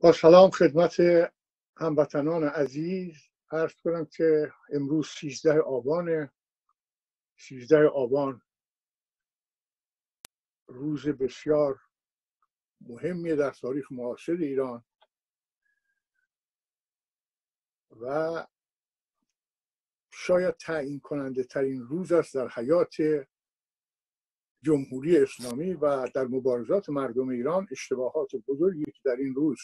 با سلام خدمت هموطنان عزیز. عرض کنم که امروز 13 آبان 13 آبان روز بسیار مهمی در تاریخ معاصر ایران و شاید تعیین کننده ترین روز است در حیات جمهوری اسلامی و در مبارزات مردم ایران اشتباهات بزرگی که در این روز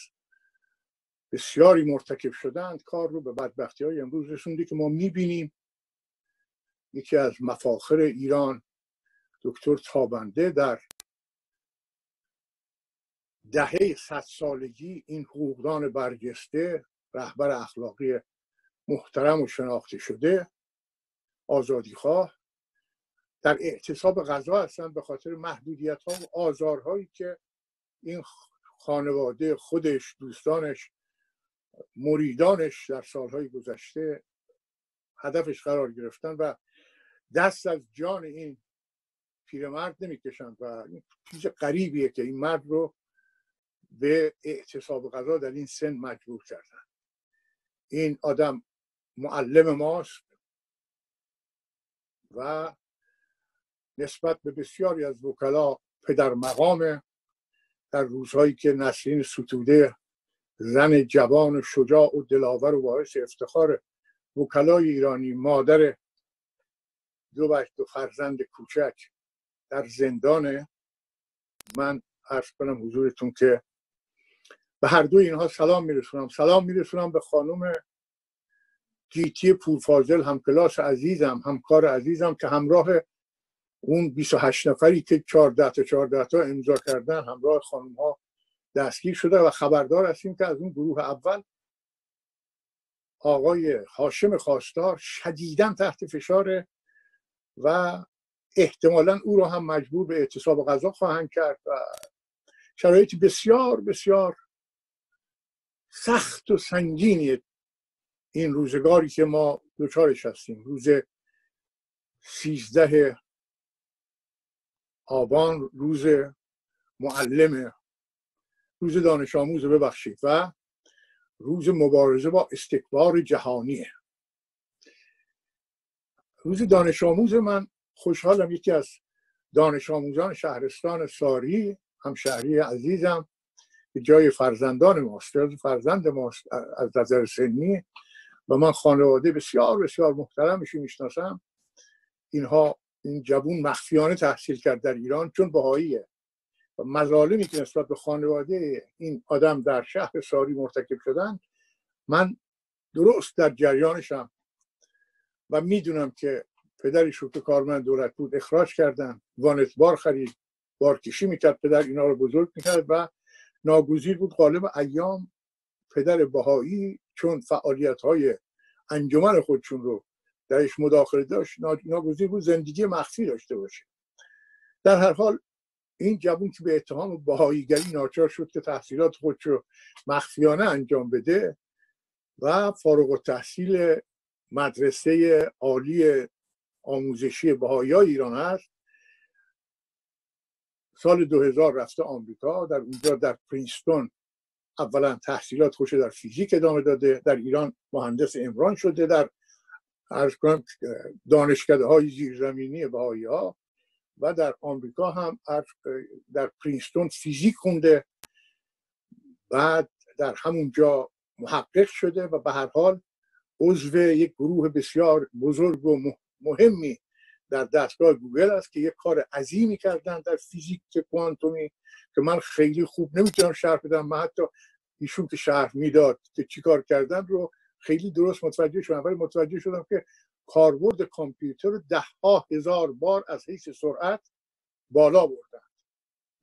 بسیاری مرتکب شدند کار رو به بدبختی های امروز رسوندی که ما می‌بینیم. یکی از مفاخر ایران دکتر تابنده در دهه صد سالگی این حقوقدان برجسته رهبر اخلاقی محترم و شناخته شده آزادی خواه در اعتصاب غذا هستن به خاطر محدودیت ها و آزارهایی که این خانواده خودش دوستانش مریدانش در سالهای گذشته هدفش قرار گرفتن و دست از جان این پیرمرد نمی‌کشند و این چیز غریبیه که این مرد رو به اعتصاب غذا در این سن مجبور کردن. این آدم معلم ماست و نسبت به بسیاری از وکلا پدر مقام در روزهایی که نسرین ستوده زن جوان و شجاع و دلاور و باعث افتخار وکلای ایرانی مادر دو بچه دو فرزند کوچک در زندانه. من عرض کنم حضورتون که به هر دو اینها سلام میرسونم. سلام میرسونم به خانم گیتی پورفاضل همکلاس عزیزم همکار عزیزم که همراه اون 28 نفری که 14 تا 14 تا امضا کردن همراه خانم ها دستگیر شده و خبردار هستیم که از اون گروه اول آقای هاشم خواستار شدیدا تحت فشار و احتمالا او را هم مجبور به اعتصاب غذا خواهند کرد و شرایط بسیار بسیار سخت و سنگینی این روزگاری که ما دوچارش هستیم. روز سیزده آبان روز معلم روز دانش آموز ببخشید و روز مبارزه با استکبار جهانیه. روز دانش آموز من خوشحالم. یکی از دانش آموزان شهرستان ساری همشهری عزیزم به جای فرزندان ماست فرزند ماست از نظر سنی و من خانواده بسیار بسیار محترمشی می‌شناسم. اینها این جوون مخفیانه تحصیل کرد در ایران چون بهاییه. مظالمی که نسبت به خانواده این آدم در شهر ساری مرتکب شدن من درست در جریانشم و می‌دونم که پدرش رو که کارمند دولت بود اخراج کردن وانت بار خرید بارکشی می‌کرد پدر اینا رو بزرگ می‌کرد و ناگزیر بود غالب ایام پدر بهایی چون فعالیت های انجمن خودشون رو درش مداخله داشت ناگزیر بود زندگی مخفی داشته باشه. در هر حال این جوون که به اتهام بهاییگری ناچار شد که تحصیلات خودش رو مخفیانه انجام بده و فارغ و تحصیل مدرسه عالی آموزشی بهایی ایران هست. سال 2000 رفته آمریکا در اونجا در پرینستون اولا تحصیلات خوش در فیزیک ادامه داده در ایران مهندس امران شده در ارز کنم دانشکده های زیرزمینی بهایی ها. و در آمریکا هم در پرینستون فیزیک خونده. بعد در همونجا محقق شده و به هر حال عضو یک گروه بسیار بزرگ و مهمی در دستگاه گوگل است که یک کار عظیمی کردن در فیزیک کوانتومی که من خیلی خوب نمی‌تونم شرح بدم من حتی ایشون که شرح می‌داد که چی کار کردن رو خیلی درست متوجه شدم. ولی متوجه شدم که کاربرد کامپیوتر رو ده ها هزار بار از حیث سرعت بالا بردن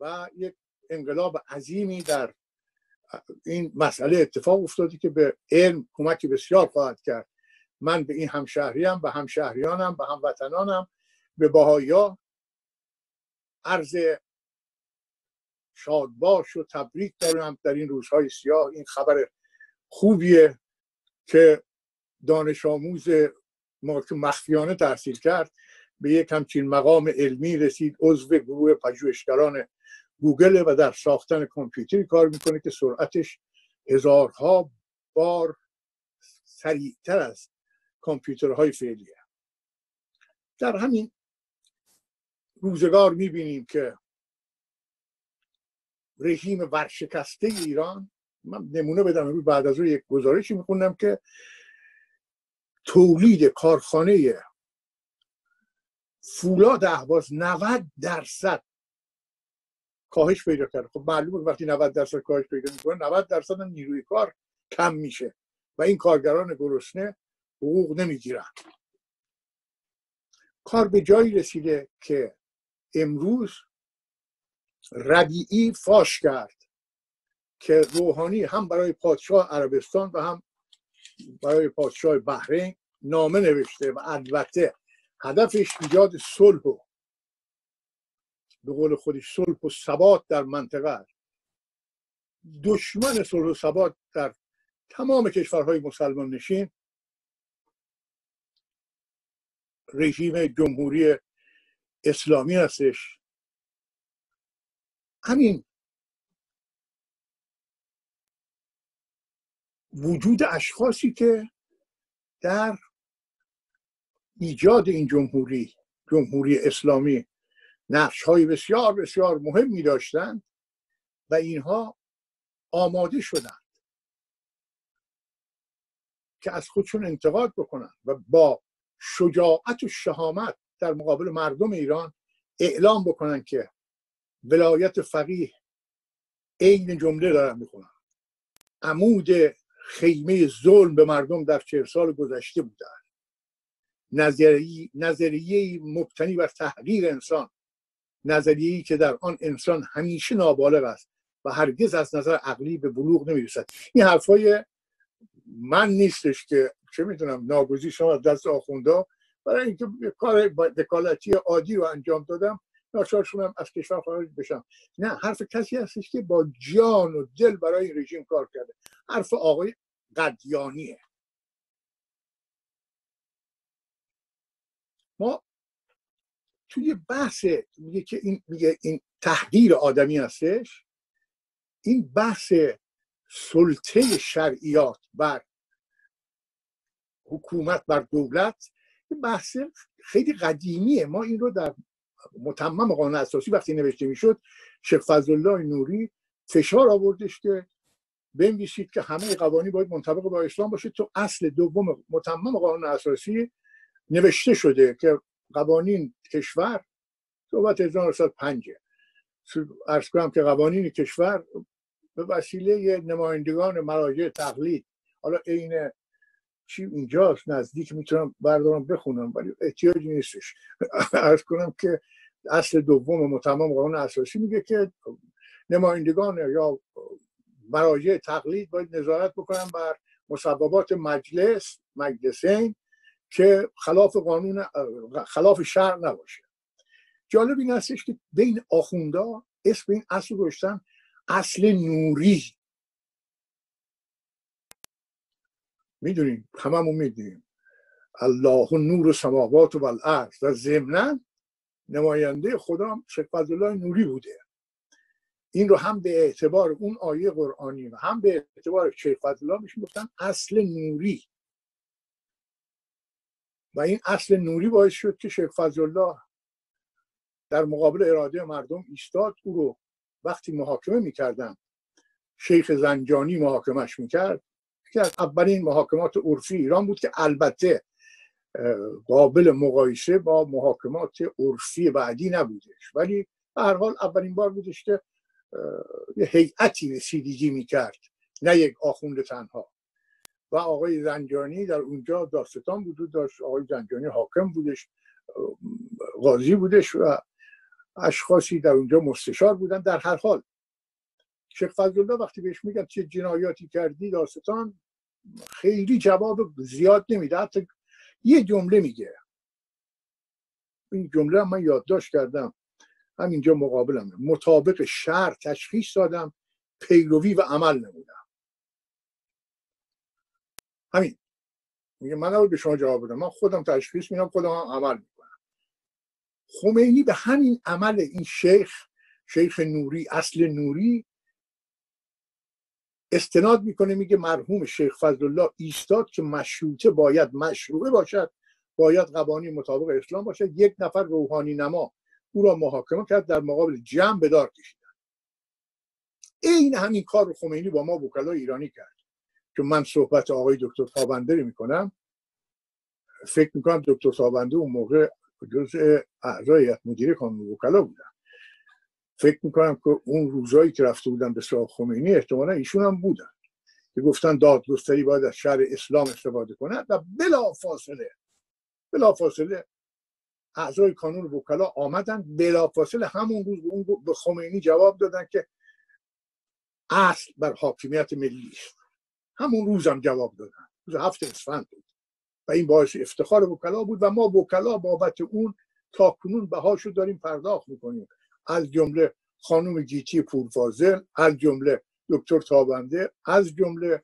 و یک انقلاب عظیمی در این مسئله اتفاق افتادی که به علم کمک بسیار خواهد کرد. من به این همشهریم به همشهریانم به هموطنانم به باهایا عرض شادباش و تبریک دارم در این روزهای سیاه. این خبر خوبیه که دانش آموز مخفیانه تحصیل کرد به یک همچین مقام علمی رسید عضو گروه پژوهشگران گوگل و در ساختن کامپیوتری کار می‌کنه که سرعتش هزارها بار سریعتر از کامپیوترهای فعلیه. در همین روزگار می‌بینیم که رژیم ورشکسته ایران من نمونه بدم بعد از اون یک گزارشی میخوندم که تولید کارخانه فولاد اهواز 90 درصد کاهش پیدا کرده. خب معلومه وقتی 90 درصد کاهش پیدا می‌کنه 90 درصد نیروی کار کم میشه و این کارگران گرسنه حقوق نمی‌گیرن. کار به جایی رسیده که امروز ربیعی فاش کرد که روحانی هم برای پادشاه عربستان و هم برای پادشاه بحرین نامه نوشته و البته هدفش ایجاد صلح و به قول خودش صلح و ثبات در منطقه است. دشمن صلح و ثبات در تمام کشورهای مسلمان نشین. رژیم جمهوری اسلامی هستش. همین وجود اشخاصی که در ایجاد این جمهوری جمهوری اسلامی. نقش های بسیار بسیار مهمی داشتند و اینها آماده شدند که از خودشون انتقاد بکنن و با شجاعت و شهامت در مقابل مردم ایران اعلام بکنن که ولایت فقیه عین جمله دارن می‌کنن عمود خیمه ظلم به مردم در چهل سال گذشته بودن نظریه, نظریه مبتنی بر تحقیر انسان. نظریه که در آن انسان همیشه نابالغ است و هرگز از نظر عقلی به بلوغ نمی‌رسد. این حرفای من نیستش که چه می‌دونم ناگزی شما از دست آخونده برای اینکه کار دکالتی عادی رو انجام دادم ناچار شدم از کشور خارج بشم. نه حرف کسی هستش که با جان و دل برای رژیم کار کرده. حرف آقای قدیانیه. ما توی بحث میگه که این میگه این تحقیر آدمی هستش این بحث سلطه شرعیات بر حکومت بر دولت بحث خیلی قدیمیه. ما این رو در متمم قانون اساسی وقتی نوشته می‌شد شیخ فضل نوری فشار آوردش که بنویسید که همه قوانین باید منطبق با اسلام باشه. تو اصل دوم متمم قانون اساسی نوشته شده که قوانین کشور صحبت 1905 ارز کنم که قوانین کشور به وسیله نمایندگان مراجع تقلید. حالا عین چی اینجاست نزدیک می‌تونم بردارم بخونم ولی احتیاجی نیستش. ارز کنم که اصل دوم متمم قانون اساسی میگه که نمایندگان یا مراجع تقلید باید نظارت بکنن بر مصوبات مجلس مجلسین که خلاف قانون خلاف شرع نباشه. جالب این هستش که بین آخوندا اسم این اصل گذاشتن اصل نوری. می‌دونیم هممون می‌دونیم. الله نور سماوات و الارض و ضمنا نماینده خدا شیخ الله نوری بوده. این رو هم به اعتبار اون آیه قرآنی و هم به اعتبار شیخ الله میشون گفتن اصل نوری. و این اصل نوری باعث شد که شیخ الله در مقابل اراده مردم ایستاد او رو وقتی محاکمه می‌کردن شیخ زنجانی محاکمش می‌کرد. که از اولین محاکمات عرفی ایران بود که البته قابل مقایسه با محاکمات عرفی بعدی نبودش. ولی به هر حال اولین بار بودش که یه هیئتی رسیدگی می‌کرد نه یک آخوند تنها. و آقای زنجانی در اونجا داستان وجود داشت آقای زنجانی حاکم بودش قاضی بودش و اشخاصی در اونجا مستشار بودن. در هر حال شیخ فضلالله وقتی بهش میگم چه جنایاتی کردی داستان خیلی جواب زیاد نمیده. حتی یه جمله میگه. این جمله من یادداشت کردم. همینجا مقابلم مطابق شهر تشخیص دادم پیروی و عمل نمودم. همین. میگه من به شما جواب بدم. من خودم تشخیص میدم خودم هم عمل می‌کنم. خمینی به همین عمل این شیخ شیخ نوری اصل نوری استناد می‌کنه میگه مرحوم شیخ فضلالله ایستاد که مشروطه باید مشروعه باشد باید قوانین مطابق اسلام باشد. یک نفر روحانی نما او را محاکمه کرد در مقابل جمع به دار کشیدن. این همین کار رو خمینی با ما وکلای ایرانی کرد. که من صحبت آقای دکتر تابنده رو می‌کنم فکر می‌کنم دکتر تابنده اون موقع جزء اعضای هیئت مدیره کانون وکلا بودن. فکر می‌کنم که اون روزایی که رفته بودن به سراغ خمینی احتمالا ایشون هم بودن. که گفتن دادگستری باید از شهر اسلام استفاده کنند و بلا فاصله بلا فاصله اعضای کانون وکلا آمدن بلا فاصله همون روز به خمینی جواب دادن که اصل بر حاکمیت ملی است همون روز هم جواب دادن. روز هفت اسفند بود. و این باعث افتخار وکلا بود و ما وکلا بابت اون تا کنون بهاشو داریم پرداخت می‌کنیم. از جمله خانم گیتی پورفازل از جمله دکتر تابنده از جمله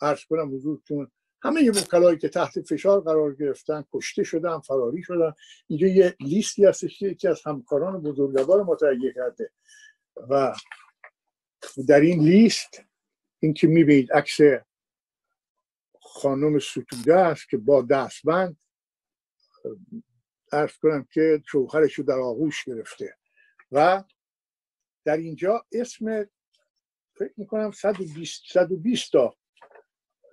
عرض کنم حضورتون همه وکلایی که تحت فشار قرار گرفتن کشته شدن فراری شدن. اینجا یه لیستی هستش که یکی از همکاران بزرگوار ما تهیه کرده. و در این لیست این که می‌بینید عکس خانم ستوده است که با دستبند ارز کنم که شوهرش رو در آغوش گرفته و در اینجا اسم فکر می‌کنم 120 120 تا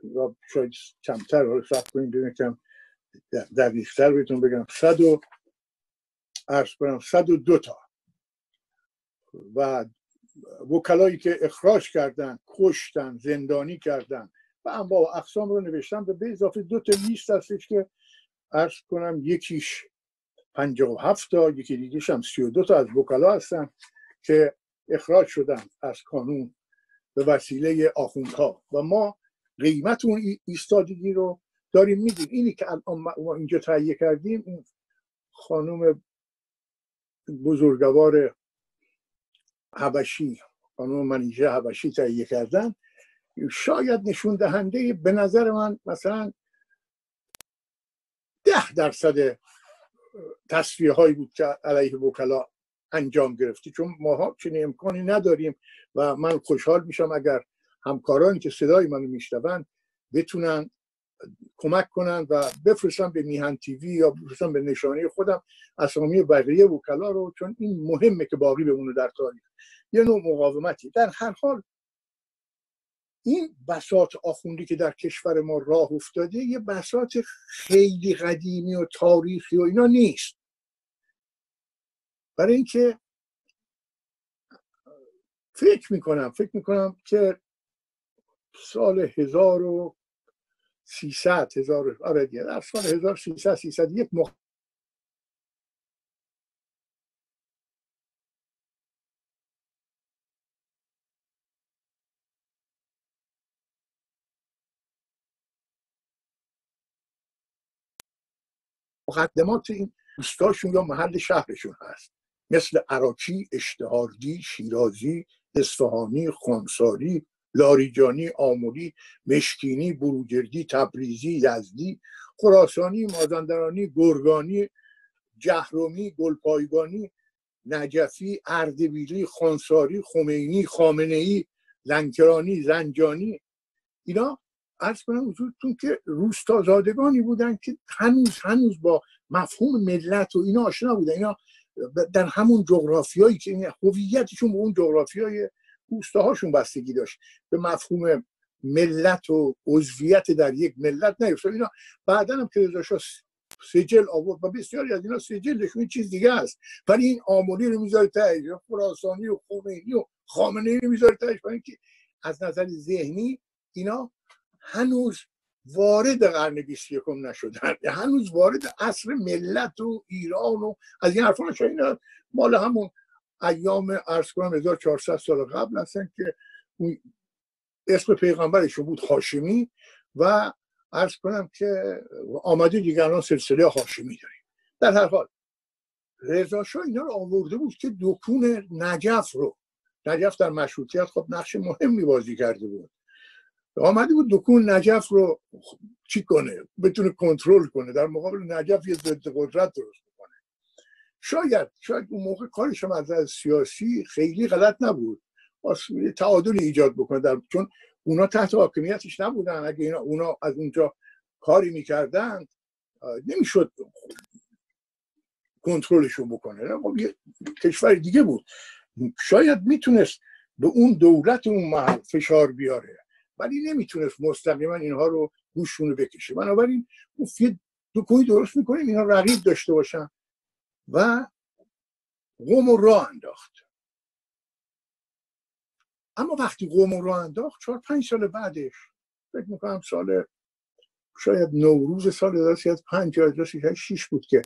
یا شاید کمتر رو سب کنیم ببینم کم دقیقتر بهتون بگم 100 و ارز کنم 102 تا. و وکلایی که اخراج کردن کشتن زندانی کردن. و انواع اقسام رو نوشتم و به اضافه دو تا لیست هستش که ارز کنم یکیش و هفت تا یکی دیگه هم دو تا از وکلا هستن که اخراج شدن از کانون به وسیله آخوندها. و ما قیمت اون ایستادگی رو داریم میدیم. اینی که الان ما اینجا تهیه کردیم خانم بزرگوار حبشی خانم منیژه حبشی تهیه کردن. شاید نشون دهنده به نظر من مثلا ده درصد تصفیه هایی بود که علیه وکلا انجام گرفتی چون ماها چنین امکانی نداریم و من خوشحال میشم اگر همکارانی که صدای منو میشنوند بتونن کمک کنن و بفرستن به میهن تیوی یا بفرستن به نشانه خودم اسامی بقیه وکلا رو چون این مهمه که باقی بمونه در تاریخ. یه نوع مقاومتی. در هر حال این بساط آخوندی که در کشور ما راه افتاده یه بساط خیلی قدیمی و تاریخی و اینا نیست. برای اینکه فکر می‌کنم فکر می‌کنم که سال هزار و سیصد هزار آره در سال هزار سیصد سیصد یک مقدمات این دوستاشون یا محل شهرشون هست. مثل عراقی، اشتهاردی، شیرازی، اصفهانی، خانساری، لاریجانی، آموری، مشکینی، بروجردی، تبریزی، یزدی، خراسانی، مازندرانی، گرگانی، جهرومی، گلپایگانی، نجفی، اردبیلی، خانساری، خمینی، خامنهی، لنکرانی، زنجانی. اینا ارز کنم حضورتون که روستازادگانی بودن که هنوز هنوز با مفهوم ملت و اینا آشنا بودن. اینا در همون جغرافیایی که هویتشون به اون جغرافیای روستاهاشون بستگی داشت. به مفهوم ملت و عضویت در یک ملت نیفتاد اینا بعدا هم که سجل آورد و بسیاری از اینا سجلشون چیز دیگه است. ولی این آمولی رو می‌ذاره تایید خراسانی و خمینی و خامنه رو می‌ذاره تایید که از نظر ذهنی اینا هنوز وارد قرن 21 نشدن. هنوز وارد عصر ملت و ایران و از این حرفان اینا مال همون ایام ارز کنم 1400 سال قبل هستن که اسم پیغمبرشون بود هاشمی و ارز کنم که آمده دیگران سلسله هاشمی داریم. در هر حال رضا اینا رو آورده بود که دکون نجف رو نجف در مشروطیت خب نقش مهمی بازی کرده بود. آمده بود دکون نجف رو چی کنه؟ بتونه کنترل کنه. در مقابل نجف یه ضد قدرت درست شاید شاید اون موقع کارش هم از سیاسی خیلی غلط نبود. تعادل ایجاد بکنه در چون اونا تحت حاکمیتش نبودن. اگه اینا اونا از اونجا کاری می‌کردن نمی‌شد کنترلشون بکنه. خب یه کشور دیگه بود. شاید می‌تونست به اون دولت اون محل فشار بیاره ولی نمی‌تونست مستقیما اینها رو گوششون بکشه. بنابراین یه دو درست می‌کنیم اینها رقیب داشته باشن. و قوم رو راه انداخت. اما وقتی قوم رو انداخت چهار پنج سال بعدش فکر می‌کنم سال شاید نوروز سال 1905 یا 1906 بود که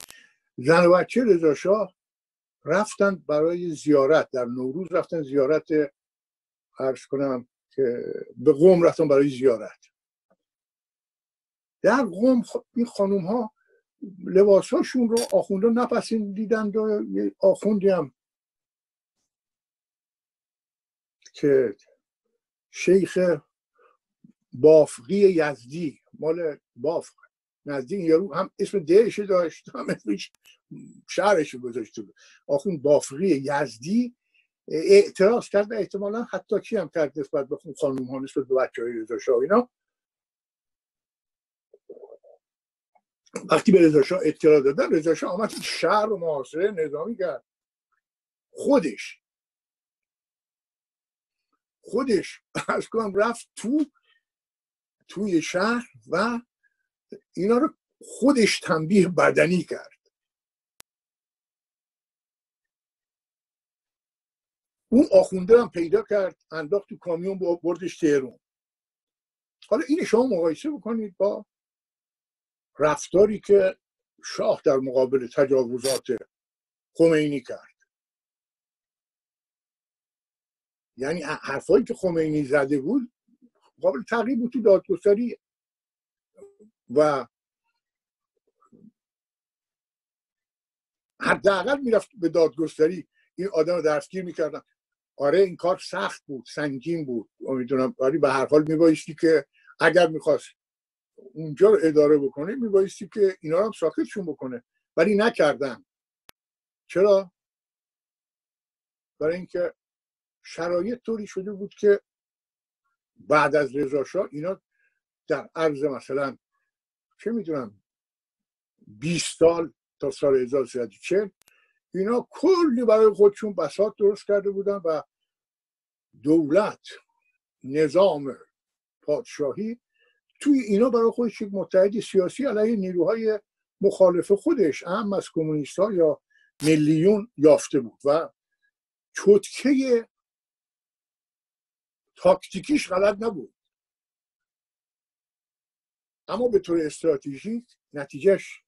زن و بچه رضا شاه رفتن برای زیارت. در نوروز رفتن زیارت عرض کنم که به قوم رفتن برای زیارت. در قوم این خانوم ها لباساشون رو آخونده نپسندیدند و یه آخوندی هم. که شیخ بافقی یزدی مال بافق. نزدیک یارو هم اسم دهش داشت هم اسمش شهرش گذاشته بود. آخون بافقی یزدی اعتراض کرد احتمالا حتی کی هم کرد نسبت به خانوم ها نسبت به بچه های اینا. وقتی به رضا شاه اطلاع دادن رضا شاه آمد شهر و محاصره نظامی کرد. خودش خودش از کنم رفت تو توی شهر و اینا رو خودش تنبیه بدنی کرد. اون آخونده هم پیدا کرد انداخت تو کامیون با بردش تهرون حالا این شما مقایسه بکنید با رفتاری که شاه در مقابل تجاوزات خمینی کرد. یعنی حرفایی که خمینی زده بود قابل تغییر بود تو دادگستری و حداقل می‌رفت به دادگستری. این آدم رو دستگیر می‌کردن. آره این کار سخت بود سنگین بود. می‌دونم ولی به هر حال میبایستی که اگر می‌خواست اونجا رو اداره بکنه میبایستی که اینا رو هم ساکتشون بکنه. ولی نکردن. چرا؟ برای اینکه شرایط طوری شده بود که بعد از رضا اینا در عرض مثلا چه می‌دونم 20 سال تا سال 1340 اینا کلی برای خودشون بساط درست کرده بودن و دولت نظام پادشاهی توی اینا برای خودش یک متحد سیاسی علیه نیروهای مخالف خودش اهم از کمونیست یا میلیون یافته بود و چتکه تاکتیکیش غلط نبود. اما به طور استراتژیک نتیجهش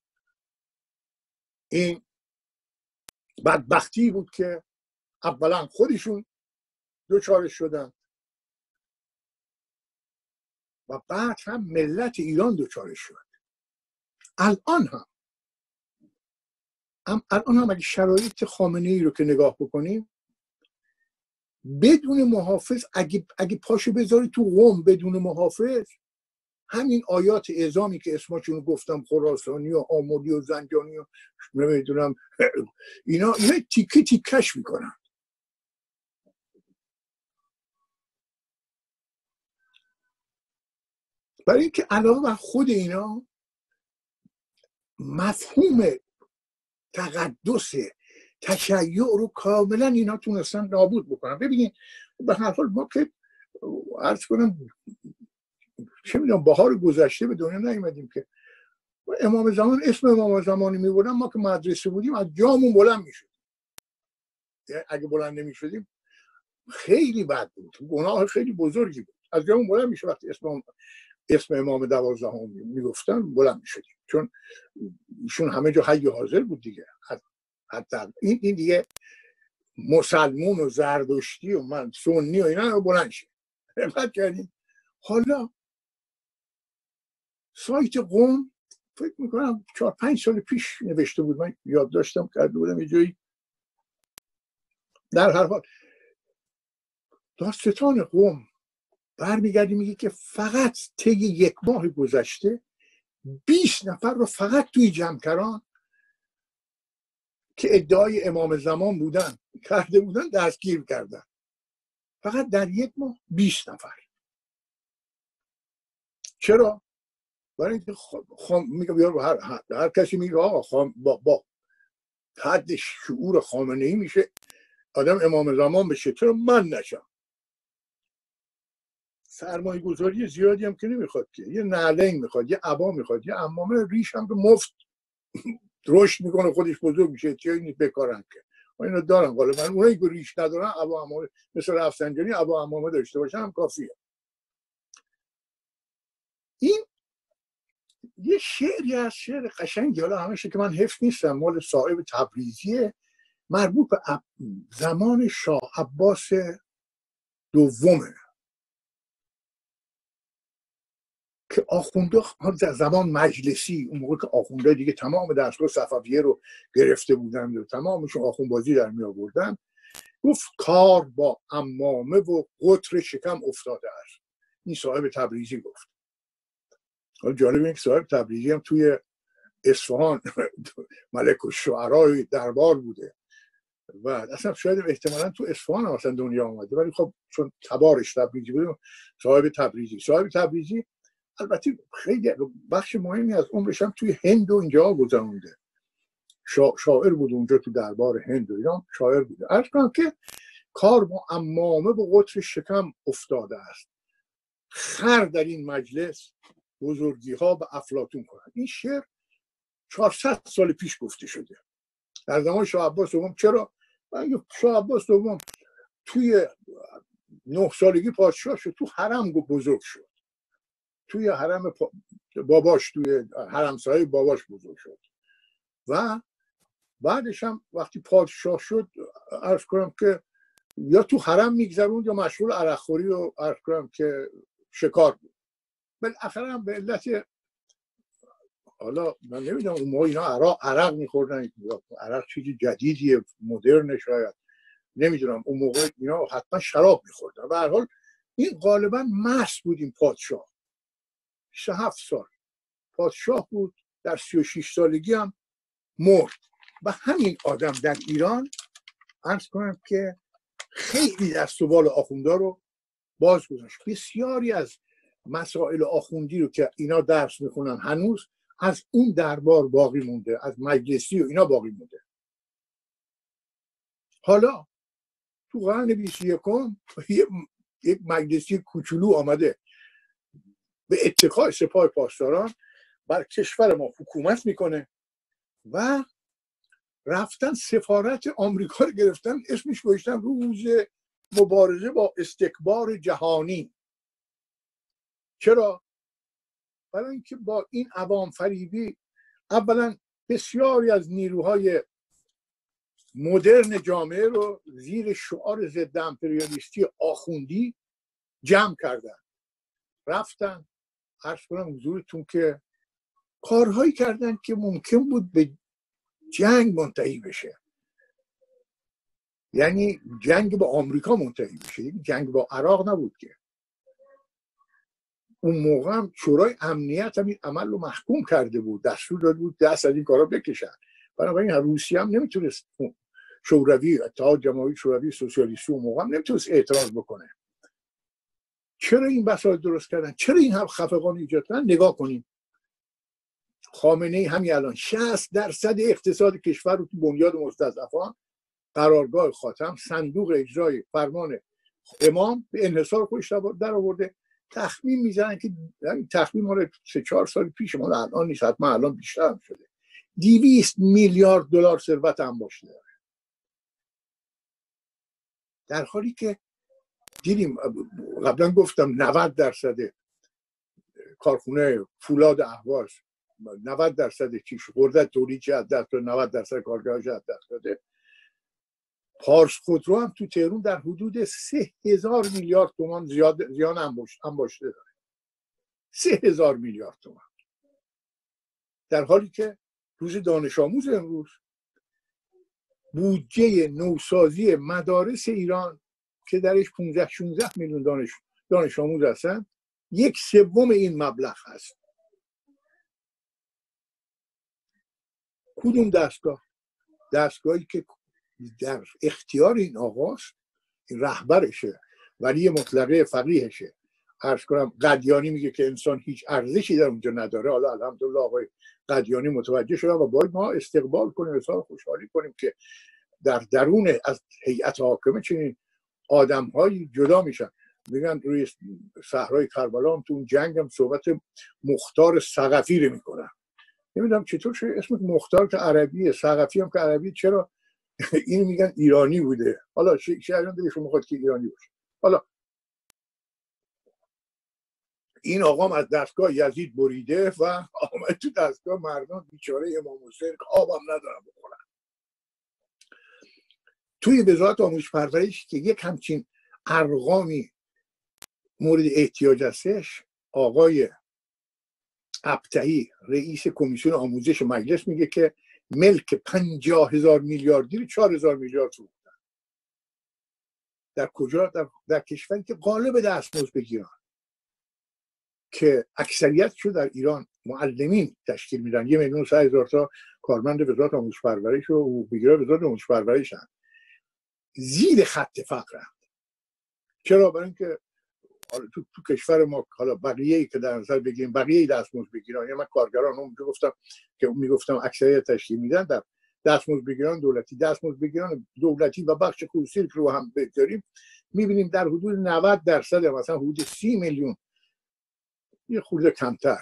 این بدبختی بود که اولا خودشون دوچارش شدن و بعد هم ملت ایران دوچارش شد. الان هم. الان هم اگه شرایط خامنه ای رو که نگاه بکنیم بدون محافظ اگه, اگه پاشو بذاری تو قوم بدون محافظ همین آیات اعزامی که اسمشون گفتم خراسانی و آمودی و زنجانی و نمی‌دونم اینا اینا تیکه تیکش می‌کنن. برای اینکه علاوه بر خود اینا مفهوم تقدس تشیع رو کاملا اینا تونستن نابود بکنن. ببینید به هر حال ما که عرض کنم چه می‌دونم بهار گذشته به دنیا نیومدیم که امام زمان اسم امام زمانی میبردن ما که مدرسه بودیم از جامون بلند می‌شد اگه بلند نمی‌شدیم خیلی بد بود. گناه خیلی بزرگی بود. از جامون بلند میشه وقتی اسم اسم امام دوازدهم می‌گفتن بلند می‌شدیم. چون ایشون همه جا حی حاضر بود دیگه. حتی این, این دیگه مسلمون و زردشتی و من سنی و اینا رو بلند شد. کردیم. حالا سایت قوم فکر می‌کنم چهار پنج سال پیش نوشته بود. من یاد داشتم کرده بودم یه جایی. در هر حال داستان قوم برمیگردی میگه که فقط طی یک ماه گذشته 20 نفر رو فقط توی جمکران که ادعای امام زمان بودن کرده بودن دستگیر کردن. فقط در یک ماه 20 نفر. چرا؟ برای اینکه میگم هر, هر, کسی میگه آقا با, با حد شعور خامنه ای میشه. آدم امام زمان بشه. چرا من نشم؟ سرمایه گذاری زیادی هم که نمی‌خواد که. یه نعلنگ می‌خواد یه عبا می‌خواد یه امامه ریش هم که مفت رشد می‌کنه خودش بزرگ میشه چه این بکارن که. اینو دارم. من اونایی که ریش ندارن عبا امامه مثل رفسنجانی عبا امامه داشته باشن هم کافیه. این یه شعری از شعر قشنگی. حالا همشه که من حفظ نیستم مال صاحب تبریزیه. مربوط به زمان شاه عباس دومه. که آخونده در زمان مجلسی اون موقع که آخونده دیگه تمام دستگاه صفویه رو گرفته بودن و تمامشون آخون بازی در می آوردن گفت کار با امامه و قطر شکم افتاده است. این صاحب تبریزی گفت. حالا جالب این که صاحب تبریزی هم توی اصفهان ملک و شعرهای دربار بوده. و اصلا شاید احتمالا تو اصفهان هم اصلا دنیا آمده ولی خب چون تبارش تبریزی بود صاحب تبریزی. صاحب تبریزی البته خیلی بخش مهمی از عمرش هم توی هند و اینجا گذرونده. شاعر بود اونجا تو دربار هند و ایران شاعر بوده ارز کنم که کار با امامه به قطر شکم افتاده است. خر در این مجلس بزرگی ها به افلاتون کنند. این شعر 400 سال پیش گفته شده. در زمان شاه عباس دوم. چرا؟ شاه عباس دوم توی نه سالگی پادشاه شد تو حرم بزرگ شد. توی حرم باباش توی حرمسرای باباش بزرگ شد. و بعدش هم وقتی پادشاه شد عرض کنم که یا تو حرم میگذروند یا مشغول عرقخوری و عرض کنم که شکار بود. بالاخره هم به علت حالا من نمی‌دونم اون موقع اینا عرق, عرق میخوردن عرق چیزی جدیدیه مدرن شاید. نمی‌دونم اون موقع اینا حتما شراب میخوردن. هر حال این غالبا مست بود این پادشاه. 27 سال. پادشاه بود در 36 سالگی هم مرد. و همین آدم در ایران ارز کنم که خیلی دست و بال آخونده رو باز گذاشت. بسیاری از مسائل آخوندی رو که اینا درس می‌خونن هنوز از اون دربار باقی مونده از مجلسی و اینا باقی مونده. حالا تو قرن 21 یک مجلسی کوچولو آمده. به اتقاع سپاه پاسداران بر کشور ما حکومت می‌کنه و رفتن سفارت آمریکا رو گرفتن اسمش گذاشتن روز مبارزه با استکبار جهانی. چرا؟ برای اینکه با این عوام فریبی اولا بسیاری از نیروهای مدرن جامعه رو زیر شعار ضد امپریالیستی آخوندی جمع کردن. رفتن عرض کنم حضورتون که کارهایی کردن که ممکن بود به جنگ منتهی بشه. یعنی جنگ با آمریکا منتهی بشه یعنی جنگ با عراق نبود که. اون موقع هم شورای امنیت هم این عمل رو محکوم کرده بود دستور داده بود دست از این کارا بکشن. بنابراین روسیه هم نمی‌تونست شوروی اتحاد شوروی سوسیالیستی اون موقع هم نمی‌تونست اعتراض بکنه. چرا این بساط درست کردن؟ چرا این هم خفقان ایجاد کردن؟ نگاه کنیم. خامنه همین الان. 60 درصد اقتصاد کشور رو تو بنیاد مستضعفان. قرارگاه خاتم صندوق اجرای فرمان امام به انحصار خودش در آورده. تخمین می‌زنن که یعنی تخمین مال سه چهار سال پیش مال الان نیست حتما الان بیشتر هم شده. دیویست میلیارد دلار ثروت انباشته داره. در حالی که دیدیم قبلا گفتم 90 درصد کارخونه فولاد اهواز 90 درصد چیش قدرت تولید از دست 90 درصد کارگاهش از دست داده پارس خودرو هم تو تهرون در حدود سه هزار میلیارد تومان زیاد زیان انباشته داره. سه هزار میلیارد تومان. در حالی که روز دانش آموز امروز بودجه نوسازی مدارس ایران که درش 15 16 میلیون دانش دانش آموز هستن یک سوم این مبلغ هست. کدوم دستگاه؟ دستگاهی که در اختیار این آقاست رهبرشه ولی مطلقه فقیهشه. ارز کنم قدیانی میگه که انسان هیچ ارزشی در اونجا نداره. حالا الحمدلله آقای قدیانی متوجه شدن و باید ما استقبال کنیم اظهار خوشحالی کنیم که در درون از هیئت حاکمه چنین آدمهایی جدا میشن. میگن روی صحرای کربلا هم تو اون جنگ هم صحبت مختار سقفی رو می‌کنن. نمی‌دونم چطور شده اسم مختار که عربیه سقفی هم که عربی چرا این میگن ایرانی بوده؟ حالا شهران دلشون می‌خواد که ایرانی باشه. حالا این آقام از دستگاه یزید بریده و آمد تو دستگاه مردان بیچاره امام حسین آبم ندارم بخورن. توی وزارت آموزش پرورش که یک همچین ارقامی مورد احتیاج هستش آقای ابتهی رئیس کمیسیون آموزش مجلس میگه که ملک پنجاه هزار میلیاردی رو چهار هزار میلیارد فروختن در کجا؟ در, در کشوری که قالب دستمزد بگیرن. که اکثریت شو در ایران معلمین تشکیل میدن. یه میلیون سه هزار تا کارمند وزارت آموزش پرورش و بگیره وزارت آموزش پرورش هم زیر خط فقر چرا؟ برای اینکه تو, تو کشور ما حالا بقیه ای که در نظر بگیریم بقیه دستمزد بگیرن یا من کارگران اونجا گفتم که می‌گفتم اکثریت تشکیل میدن در دستمزد بگیران دولتی دستمزد بگیران دولتی و بخش خصوصی رو هم بگذاریم. می‌بینیم در حدود 90 درصد مثلا حدود 30 میلیون یه خورده کمتر.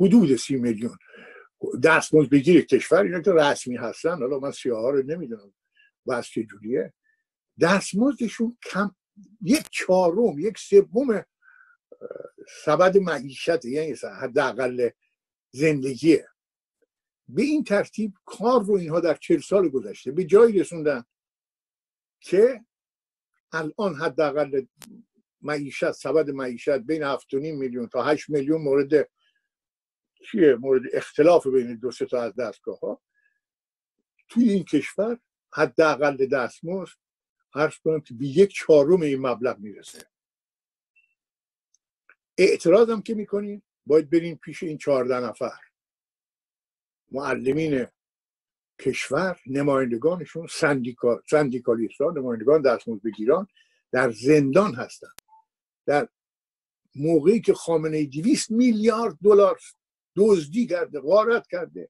حدود سی میلیون. دستمزد بگیر کشور اینا که رسمی هستن. حالا من سیاه ها رو نمی‌دونم بس چجوریه دستمزدشون کم یک چهارم یک سوم سبد معیشت یعنی حداقل زندگیه. به این ترتیب کار رو اینها در چهل سال گذشته به جایی رسوندن که الان حداقل معیشت سبد معیشت بین 7.5 میلیون تا 8 میلیون مورد چیه مورد اختلاف بین دو تا از دستگاه ها توی این کشور حداقل دستمزد عرض کنم که به یک چهارم این مبلغ می‌رسه. اعتراض هم که می‌کنین باید برین پیش این چهارده نفر. معلمین کشور نمایندگانشون سندیکا سندیکالیست ها نمایندگان دستمزد بگیران در زندان هستن. در موقعی که خامنه ای میلیارد دلار دزدی کرده غارت کرده.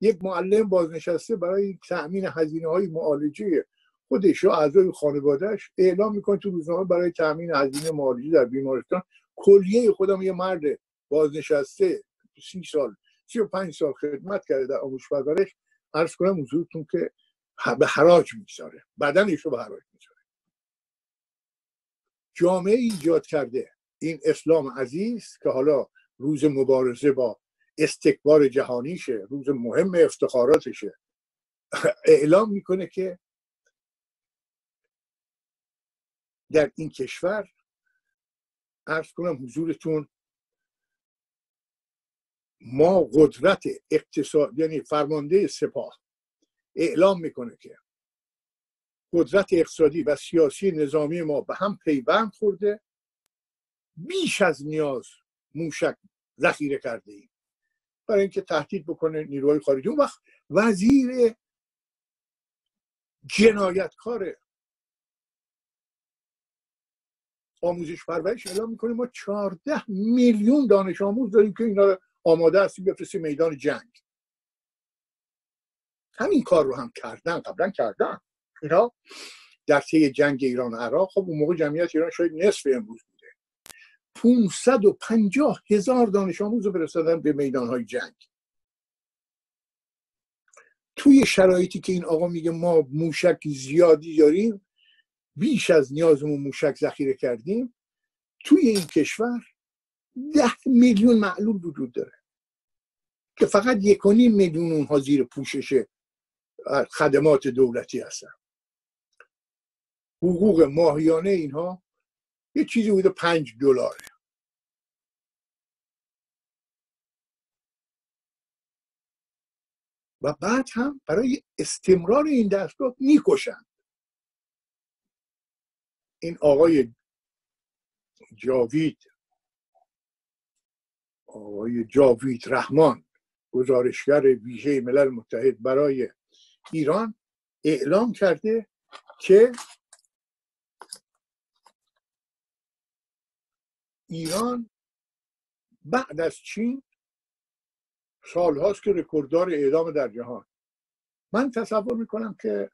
یک معلم بازنشسته برای تأمین هزینه های معالجه خودش و اعضای خانوادهش اعلام می‌کنه تو روزنامه برای تأمین هزینه معالجه در بیمارستان. کلیه خودم یه مرد بازنشسته سی سال سی و پنج سال خدمت کرده در آموزش پرورش. عرض کنم حضورتون که به حراج می‌گذاره بدنش رو به حراج می‌گذاره جامعه ایجاد کرده این اسلام عزیز که حالا روز مبارزه با استکبار جهانیشه روز مهم افتخاراتشه. اعلام می‌کنه که در این کشور ارز کنم حضورتون ما قدرت اقتصاد یعنی فرمانده سپاه اعلام می‌کنه که قدرت اقتصادی و سیاسی نظامی ما به هم پیوند خورده بیش از نیاز موشک ذخیره کرده ایم برای اینکه تهدید بکنه نیروهای خارجی. اون وقت وزیر جنایتکار آموزش پرورش اعلام می‌کنه ما 14 میلیون دانش آموز داریم که اینا آماده هستیم بفرستیم میدان جنگ. همین کار رو هم کردن قبلا کردن. اینا در طی جنگ ایران و عراق خب اون موقع جمعیت ایران شاید نصف امروز 550 هزار دانش آموز رو فرستادن به میدان های جنگ. توی شرایطی که این آقا میگه ما موشک زیادی داریم بیش از نیازمون موشک ذخیره کردیم توی این کشور ده میلیون معلول وجود داره. که فقط یک میلیون اونها زیر پوشش خدمات دولتی هستن. حقوق ماهیانه اینها یه چیزی بوده پنج دلاره و بعد هم برای استمرار این دستگاه می‌کشن این آقای جاوید آقای جاوید رحمان گزارشگر ویژه ملل متحد برای ایران اعلام کرده که ایران بعد از چین سالهاست که رکورددار اعدام در جهان. من تصور می‌کنم که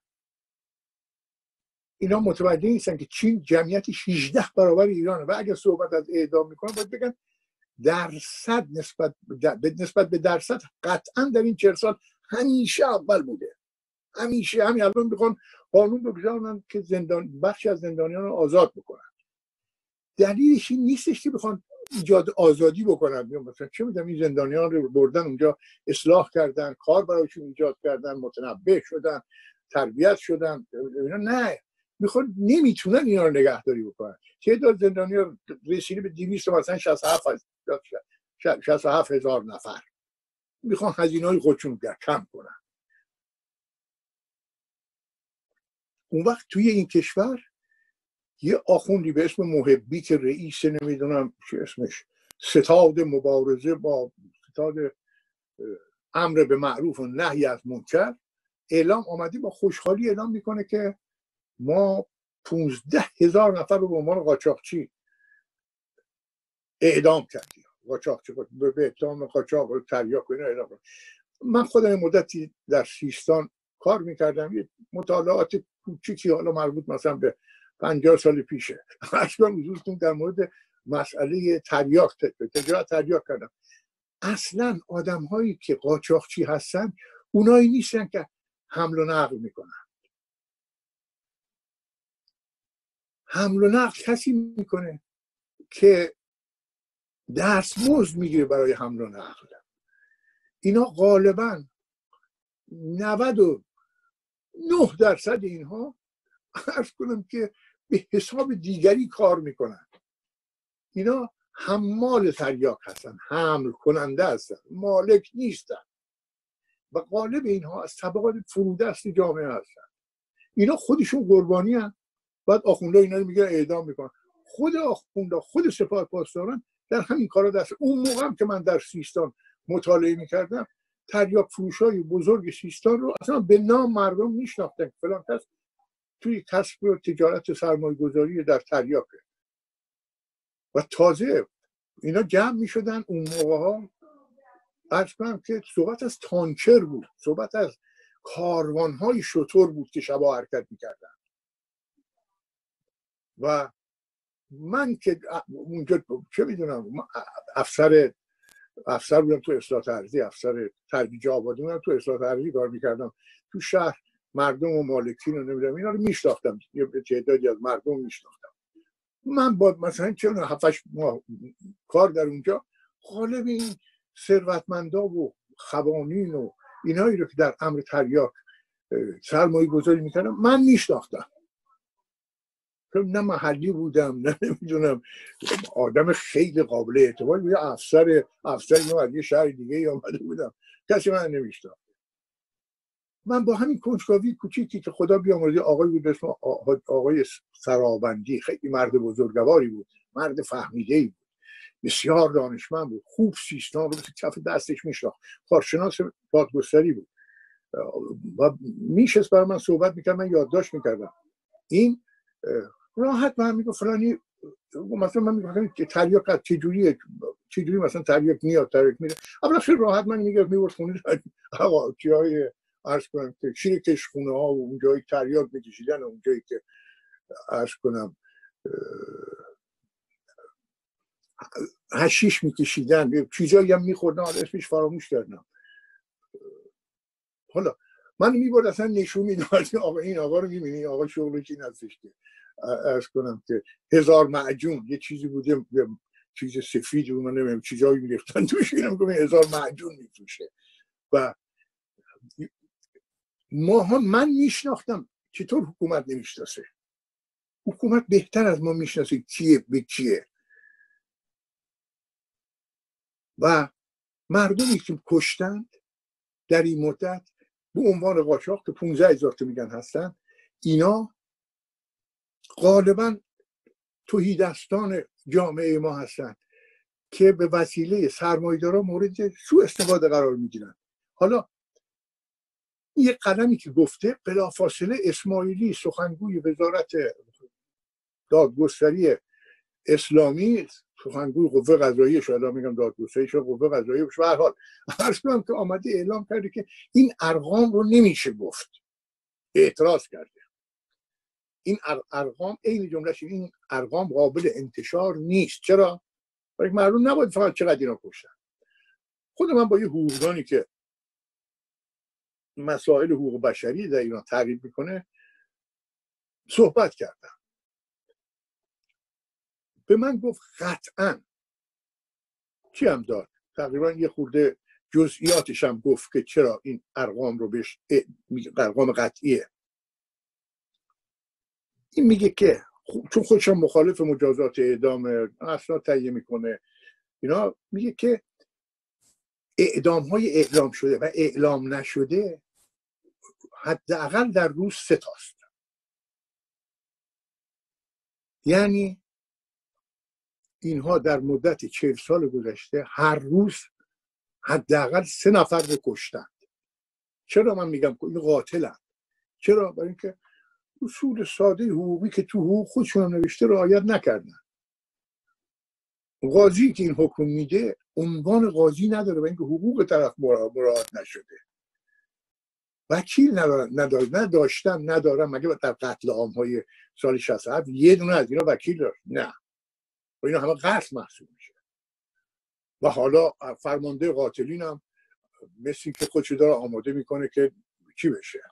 اینا متوجه نیستن که چین جمعیتش 18 برابر ایرانه و اگر صحبت از اعدام می‌کنن باید بگن درصد نسبت به نسبت به درصد قطعا در این چهل سال همیشه اول بوده. همیشه همین الان می‌خوان قانون بگذارن که زندان بخشی از زندانیان رو آزاد بکنن. دلیلش این نیستش که بخوان ایجاد آزادی بکنن. مثلا چه می‌دونم این زندانیان رو بردن اونجا اصلاح کردن کار برایشون ایجاد کردن متنبه شدن تربیت شدن اینا نه. می‌خوان نمی‌تونن اینا رو نگهداری بکنن. چه داد زندانی رسیده به 200 مثلا 67 67 هزار نفر. می‌خوان هزینه های خودشون کم کنن. اون وقت توی این کشور یه آخوندی به اسم محبیت رئیس نمی‌دونم چه اسمش ستاد مبارزه با ستاد امر به معروف و نهی از منکر اعلام آمدی با خوشحالی اعلام می‌کنه که ما 15 هزار نفر رو به عنوان قاچاقچی اعدام کردیم. قاچاقچی به اتهام قاچاق و تریاک اعدام من خودم مدتی در سیستان کار می‌کردم. یه مطالعات کوچیکی حالا مربوط مثلا به 50 سال پیشه. اصلا حضورتون در مورد مسئله تریاک تجارت تریاک کردم. اصلا آدم هایی که قاچاقچی هستن اونایی نیستن که حمل و نقل می‌کنن. حمل و نقل کسی می‌کنه که دست مزد می‌گیره برای حمل و نقل. اینا غالبا 99 درصد اینها ارز کنم که به حساب دیگری کار می‌کنن. اینا حمال تریاک هستن حمل کننده هستن مالک نیستن. و غالب اینها از طبقات فرودست جامعه هستن. اینا خودشون قربانی هستن. بعد آخونده اینا رو میگن اعدام می‌کنن. خود آخونده خود سپاه پاسداران در همین کارا دست. اون موقع هم که من در سیستان مطالعه می‌کردم تریاک فروش های بزرگ سیستان رو اصلا به نام مردم میشناختن. فلان کس توی کسب و تجارت سرمایه گذاری در تریاکه و تازه اینا جمع می‌شدن اون موقع ها. ارز کنم که صحبت از تانکر بود صحبت از کاروان های شطور بود که شبا حرکت می‌کردن. و من که اونجا چه می‌دونم افسر افسر بودم تو اصلاح ارزی افسر ترویج آبادی بودم تو اصلاح ارزی کار می‌کردم. تو شهر مردم و مالکین رو نمی‌دونم اینا رو میشناختم. یه تعدادی از مردم میشناختم. من با مثلا چه هفتش ماه کار در اونجا غالب این ثروتمندا و خوانین و اینایی رو که در امر تریاک سرمایه گذاری می‌کردم من میشناختم. نه محلی بودم نه نمی‌دونم آدم خیلی قابل اعتبار یه افسر افسر یه شهر دیگه آمده بودم. کسی من نمیشتم من با همین کنجکاوی کوچیکی که خدا بیامرزی آقای بود اسم آقای سرابندی خیلی مرد بزرگواری بود مرد فهمیده ای بود بسیار دانشمند بود خوب سیستان رو کف دستش میشناخت کارشناس پادگستری بود. و میشست برای من صحبت می‌کرد من یادداشت می‌کردم. این راحت من میگه فلانی مثلا من میگم که تریاک چجوریه چجوری مثلا تریاک میاد تریاک میره؟ اولا خیلی راحت من میگه میورد خونه آقا های عرض کنم که شیر کشخونه ها و اون جایی تریاک میکشیدن و اون جایی که عرض کنم هشیش میکشیدن چیزایی هم میخوردن اسمش فراموش کردم. حالا من می‌برد اصلا نشون می‌داد آقا این آقا رو می‌بینی آقا شغلش این هستش که؟ ارز کنم که هزار معجون یه چیزی بوده چیز سفید و من نمیم چیزایی میریختن توش اینم که هزار معجون میفروشه. و ما من میشناختم چطور حکومت نمی‌شناسه. حکومت بهتر از ما می‌شناسه کیه به کیه. و مردمی که کشتند در این مدت به عنوان قاچاق که 15 هزار میگن هستن اینا غالبا توهیدستان جامعه ما هستند که به وسیله سرمایدارا مورد سو استفاده قرار می‌گیرن. حالا یه قدمی که گفته بلافاصله اسماعیلی سخنگوی وزارت دادگستری اسلامی سخنگوی قوه قضاییه شاید میگم دادگستری قوه قضاییه به هر حال عرض که آمده اعلام کرده که این ارقام رو نمیشه گفت. اعتراض کرده. این ارقام عین جملهش این ارقام قابل انتشار نیست. چرا؟ برای معلوم نباید فقط چقدر اینا کشتن. خود من با یه حقوقدانی که مسائل حقوق بشری در ایران تعریف می‌کنه صحبت کردم. به من گفت قطعا چی هم داد؟ تقریبا یه خورده جزئیاتش هم گفت که چرا این ارقام رو بهش ارقام قطعیه. این میگه که چون خودش مخالف مجازات اعدام اصلا تهیه می‌کنه اینا میگه که اعدام های اعلام شده و اعلام نشده حداقل در روز سه تاست. یعنی اینها در مدت چهل سال گذشته هر روز حداقل سه نفر رو کشتند. چرا من میگم این قاتلن؟ چرا؟ برای اینکه اصول ساده حقوقی که تو حقوق خودشون نوشته رعایت نکردن. قاضی که این حکم میده عنوان قاضی نداره و اینکه حقوق طرف مراعات نشده. وکیل ندارن نداشتن ندارم مگه در قتل عام های سال 67 یه دونه از اینا وکیل داشت؟ نه. و اینا همه قتل محسوب میشه. و حالا فرمانده قاتلین هم مثل که خودش داره آماده می‌کنه که چی بشه.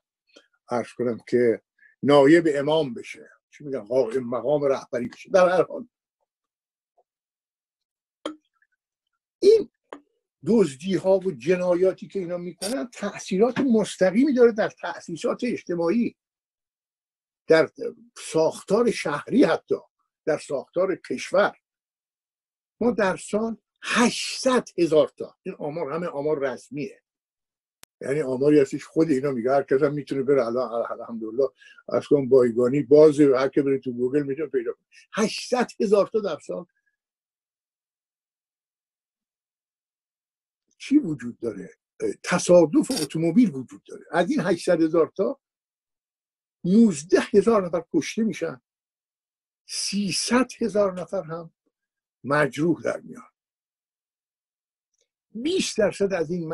عرض کنم که نایب امام بشه. چی میگن؟ مقام رهبری بشه. در هر حال. این دزدی ها و جنایاتی که اینا می‌کنن تاثیرات مستقیمی داره در تاسیسات اجتماعی در ساختار شهری حتی در ساختار کشور. ما در سال 800 هزار تا. این آمار همه آمار رسمیه. یعنی آماری هستش خود اینا میگه هر کس هم می‌تونه بره الان الحمدلله از کن بایگانی باز هر که بره تو گوگل می‌تونه پیدا کنه. 800 هزار تا در سال چی وجود داره؟ تصادف اتومبیل وجود داره. از این 800 هزار تا 19 هزار نفر کشته میشن. 300 هزار نفر هم مجروح در میان. 20 درصد از این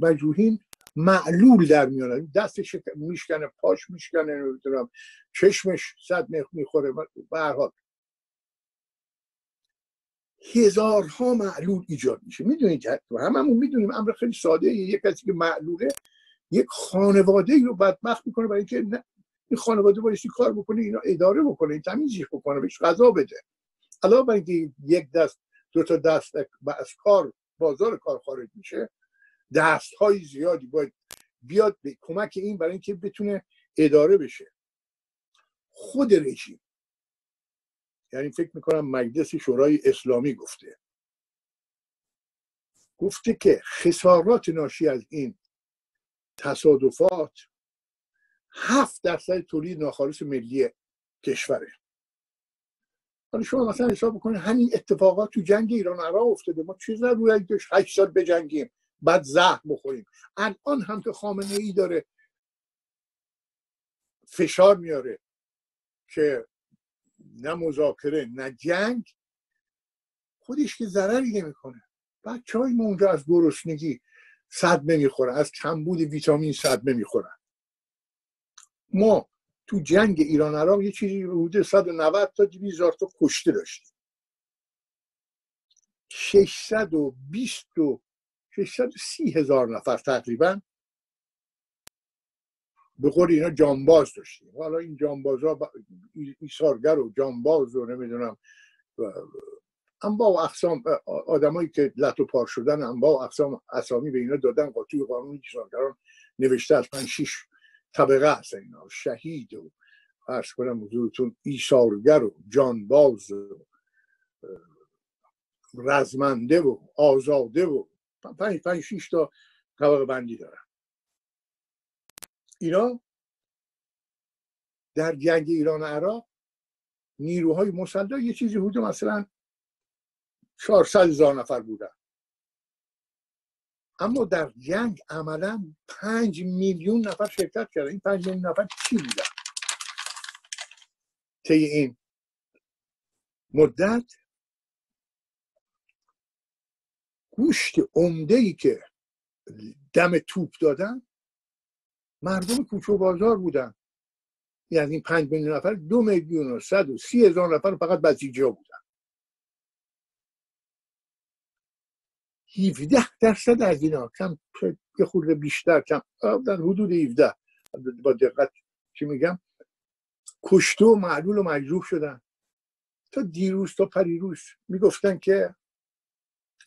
مجروحین معلول در میان. دستش میشکنه پاش میشکنه نمی‌دونم چشمش صد می‌خوره به هزارها معلول ایجاد میشه. می‌دونید هممون می‌دونیم امر خیلی ساده یک کسی که معلوله یک خانواده رو بدبخت می‌کنه برای اینکه این خانواده بایستی کار بکنه؟ اینا اداره بکنه این تمیزش بکنه بهش غذا بده. علاوه بر اینکه یک دست دو تا دست از کار بازار کار خارج میشه دست های زیادی باید بیاد به کمک این برای اینکه بتونه اداره بشه. خود رژیم یعنی فکر می‌کنم مجلس شورای اسلامی گفته. گفته که خسارات ناشی از این تصادفات هفت درصد تولید ناخالص ملی کشوره. حالا شما مثلا حساب بکنید همین اتفاقات تو جنگ ایران عراق افتاده. ما چیز نداره داشت هشت سال بجنگیم بعد زهر بخوریم. الان هم که خامنه ای داره فشار میاره که نه مذاکره نه جنگ خودش که ضرری نمی‌کنه. بچه های ما اونجا از گرسنگی صد نمی‌خورن از کمبود ویتامین صد نمی‌خورن. ما تو جنگ ایران عراق یه چیزی حدود 190 تا 200 تا کشته داشتیم. 620 و 630 هزار نفر تقریبا به قول اینا جانباز داشتیم. حالا این جانباز ها ایسارگر و جانباز و نمی‌دونم انبا و اقسام آدمایی که لط و پار شدن انبا و اقسام اسامی به اینا دادن قاطی قانون ایسارگران نوشته از پنج شیش طبقه هست اینا. شهید و عرض کنم حضورتون ایسارگر و جانباز و رزمنده و آزاده و پنج پنج شیش تا طبقه بندی دارن. اینا در جنگ ایران و عراق نیروهای مسلح یه چیزی حدود مثلا 400 هزار نفر بودن. اما در جنگ عملا پنج میلیون نفر شرکت کردن. این پنج میلیون نفر چی بودن؟ طی این مدت گوشت عمده ای که دم توپ دادن مردم کوچه و بازار بودن. یعنی این پنج میلیون نفر دو میلیون و صد و سی هزار نفر فقط بسیجی ها بودن. 17 درصد از اینا کم یه خورده بیشتر کم در حدود 17 با دقت چی میگم؟ کشته و معلول و مجروح شدن. تا دیروز تا پریروز می‌گفتن که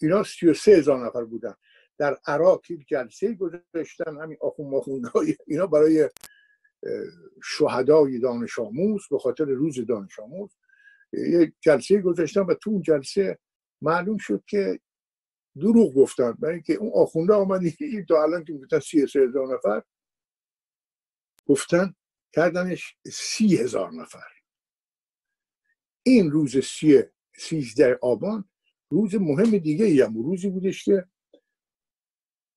اینا 33 هزار نفر بودن. در عراق یک جلسه گذاشتن همین آخون ماخون اینا برای شهدای دانش آموز به خاطر روز دانش آموز یک جلسه گذاشتن و تو اون جلسه معلوم شد که دروغ گفتن. برای اینکه اون آخونده آمدی تا الان که گفتن سی هزار نفر گفتن کردنش سی هزار نفر. این روز سی سیزده آبان روز مهم دیگه ای هم روزی بودش که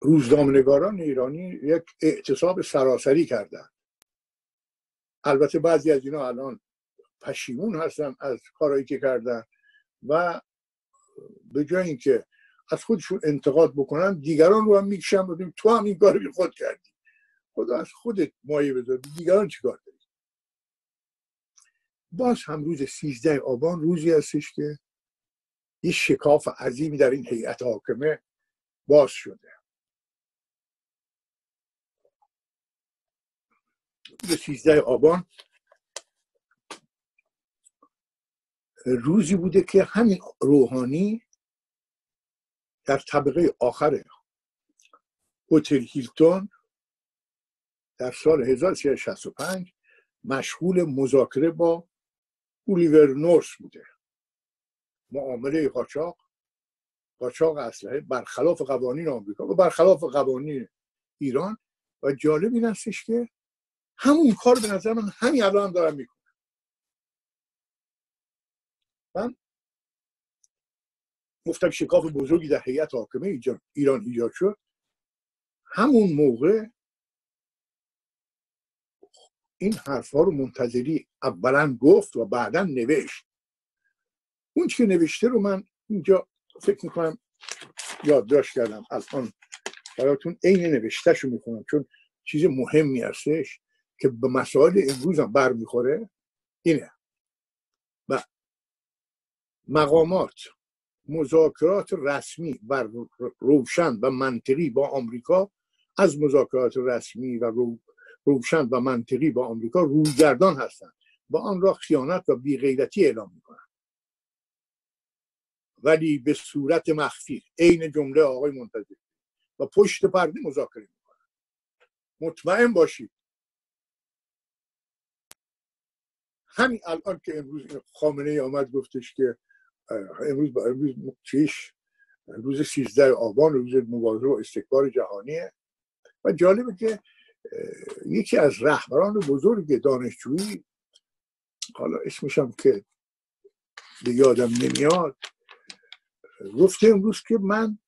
روزنامه‌نگاران ایرانی یک اعتصاب سراسری کردن البته بعضی از اینا الان پشیمون هستن از کارهایی که کردن و به جای اینکه از خودشون انتقاد بکنن دیگران رو هم می‌کشن بدیم تو هم این کار خود کردی. خدا از خودت مایه بذار دیگران چیکار داری باز هم روز سیزده آبان روزی هستش که یه شکاف عظیمی در این هیئت حاکمه باز شده. روز سیزده آبان. روزی بوده که همین روحانی در طبقه آخر هتل هیلتون در سال 1365 مشغول مذاکره با اولیور نورس بوده. معامله قاچاق قاچاق اسلحه برخلاف قوانین آمریکا و برخلاف قوانین ایران. و جالب این هستش که همون کار به نظر من همین الان دارم می‌کنم. من گفتم شکاف بزرگی در هیئت حاکمه ایران ایجاد شد. همون موقع این حرفها رو منتظری اولا گفت و بعدا نوشت. اون که نوشته رو من اینجا فکر می‌کنم یادداشت کردم. الان براتون عین نوشتهش رو می‌کنم چون چیز مهمی هستش. که به مسائل امروز هم برمیخوره اینه. و مقامات مذاکرات رسمی و روشن و منطقی با آمریکا از مذاکرات رسمی و روشن و منطقی با آمریکا رویگردان هستند. با آن را خیانت و بیغیرتی اعلام می‌کنند. ولی به صورت مخفی عین جمله آقای منتظر و پشت پرده مذاکره می‌کنند. مطمئن باشید همین الان که امروز خامنه ای آمد گفتش که امروز با امروز چیش؟ روز 13 آبان روز مبارزه با استکبار جهانیه. و جالبه که یکی از رهبران بزرگ دانشجویی حالا اسمشم که به یادم نمیاد گفته امروز که من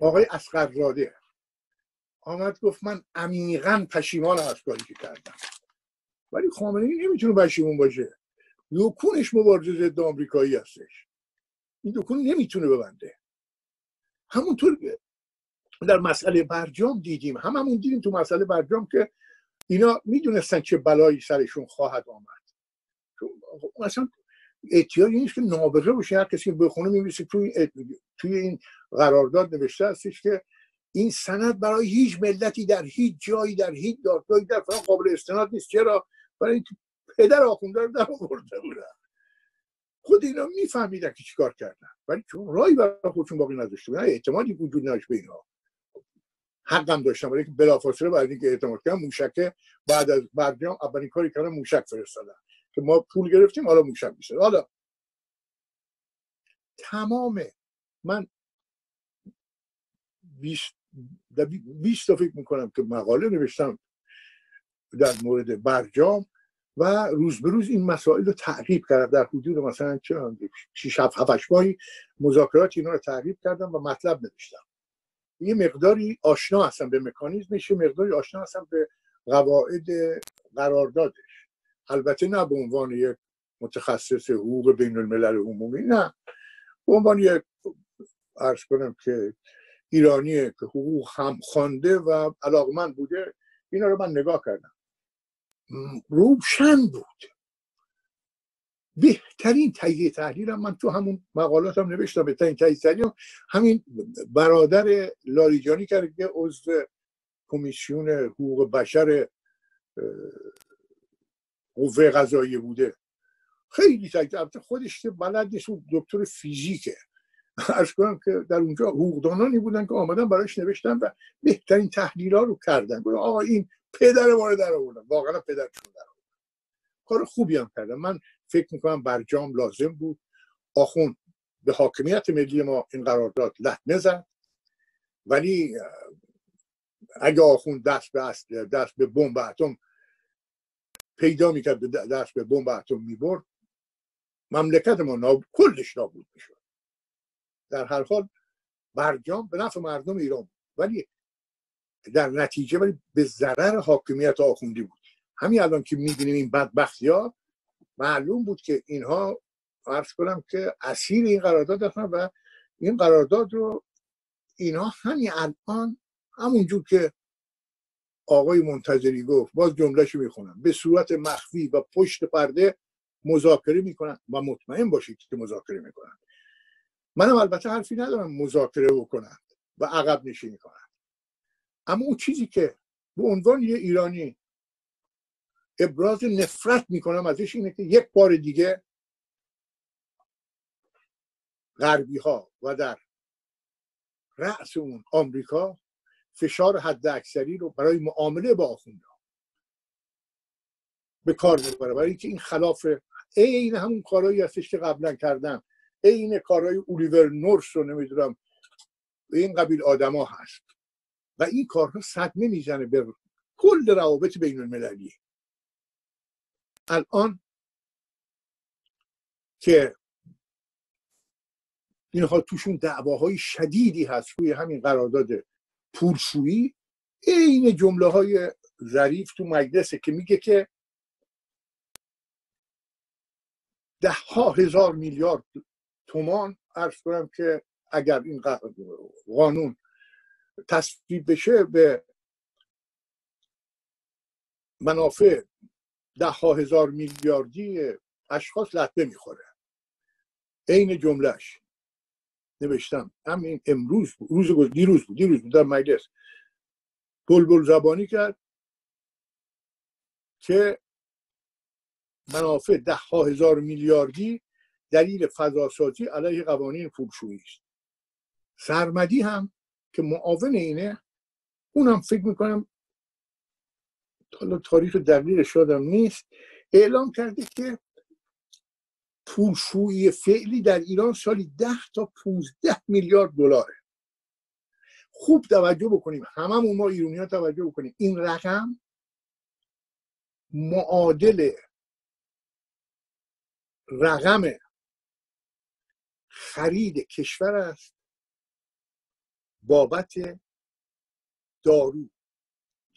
آقای اسقرزاده آمد گفت من عمیقا پشیمانم از کاری که کردم. ولی خامنه نمی‌تونه پشیمون باشه. دکونش مبارزه ضد آمریکایی هستش. این دکون نمی‌تونه ببنده. همونطور در مسئله برجام دیدیم هم همون دیدیم تو مسئله برجام که اینا می‌دونستن چه بلایی سرشون خواهد آمد. مثلا احتیاجی نیست که نابغه باشه هر کسی بخونه میبیسه توی توی این قرارداد نوشته هستش که این سند برای هیچ ملتی در هیچ جایی در هیچ دادگاهی در فلان قابل استناد نیست. چرا؟ برای اینکه پدر آخونده رو در آورده بودن. خود اینا میفهمیدن که چیکار کردن. ولی چون رای برای خودشون باقی نداشته بودن اعتمادی وجود نداشت به اینها حقم داشتم برای اینکه بلافاصله بعد اینکه اعتماد کردم موشکه بعد از برجام اولین کاری کردم موشک فرستادن. که ما پول گرفتیم حالا موشک میشه. حالا تمام من 20 تا فکر می‌کنم که مقاله نوشتم در مورد برجام و روز به روز این مسائل رو تعریف کردم. در حدود مثلا 6 7 8 ماهی مذاکرات اینا رو تعریف کردم و مطلب نوشتم. یه مقداری آشنا هستم به مکانیزمش یه مقداری آشنا هستم به قواعد قراردادش. البته نه به عنوان یک متخصص حقوق بین الملل عمومی نه. به عنوان یک ارز کنم که ایرانیه که حقوق هم خوانده و علاقمند بوده اینا رو من نگاه کردم. روشن بود. بهترین تهیه تحلیل من تو همون مقالاتم هم نوشتم بهترین تهیه تحلیل همین برادر لاریجانی کرده که عضو کمیسیون حقوق بشر قوه قضایی بوده. خیلی تحقیق خودش که بلد نیست دکتر فیزیکه. ارز کنم که در اونجا حقوقدانانی بودن که آمدن براش نوشتن و بهترین تحلیل ها رو کردن. گفتن آقا این پدر ما رو در آوردن. واقعا پدرشون در آوردن. کار خوبی هم کردن. من فکر می‌کنم برجام لازم بود. آخون به حاکمیت ملی ما این قرارداد لطمه زد ولی اگه آخون دست به دست به بمب اتم پیدا می‌کرد دست به بمب اتم می‌برد مملکت ما ناب... کلش نابود می‌شد. در هر حال برجام به نفع مردم ایران ولی در نتیجه ولی به ضرر حاکمیت آخوندی بود. همین الان که می‌بینیم این بدبختی ها معلوم بود که اینها عرض کنم که اسیر این قرارداد هستن و این قرارداد رو اینها همین الان همونجور که آقای منتظری گفت باز جملهشو می‌خونم. به صورت مخفی و پشت پرده مذاکره می‌کنن و مطمئن باشید که مذاکره می‌کنن. منم البته حرفی ندارم مذاکره بکنن و عقب نشینی کنن. اما اون چیزی که به عنوان یه ایرانی ابراز نفرت می‌کنم ازش اینه که یک بار دیگه غربی ها و در رأس اون آمریکا فشار حد اکثری رو برای معامله با آخونده. به کار می‌بره. برای اینکه این خلاف عین همون کارهایی هستش که قبلا کردن عین کارهای اولیور نورس رو نمی‌دونم این قبیل آدما هست. و این کارها صدمه می‌زنه به کل روابط بین المللی الان که اینها توشون دعواهای شدیدی هست روی همین قرارداد پولشویی این جمله های ظریف تو مجلسه که میگه که ده ها هزار میلیارد تومان ارز کنم که اگر این قانون تصویب بشه به منافع ده ها هزار میلیاردی اشخاص لطمه می‌خوره. عین جملهش نوشتم. همین امروز بود. روز بود. دیروز بود. دیروز بود. در مجلس. بلبل زبانی کرد که منافع ده ها هزار میلیاردی دلیل فضاسازی علیه قوانین پولشویی است. سرمدی هم که معاون اینه اونم فکر می‌کنم حالا تاریخ دقیقش شادم نیست اعلام کرده که پولشویی فعلی در ایران سالی ده تا 15 میلیارد دلاره. خوب توجه بکنیم هممون ما ایرانی ها توجه بکنیم. این رقم معادل رقم خرید کشور است بابت دارو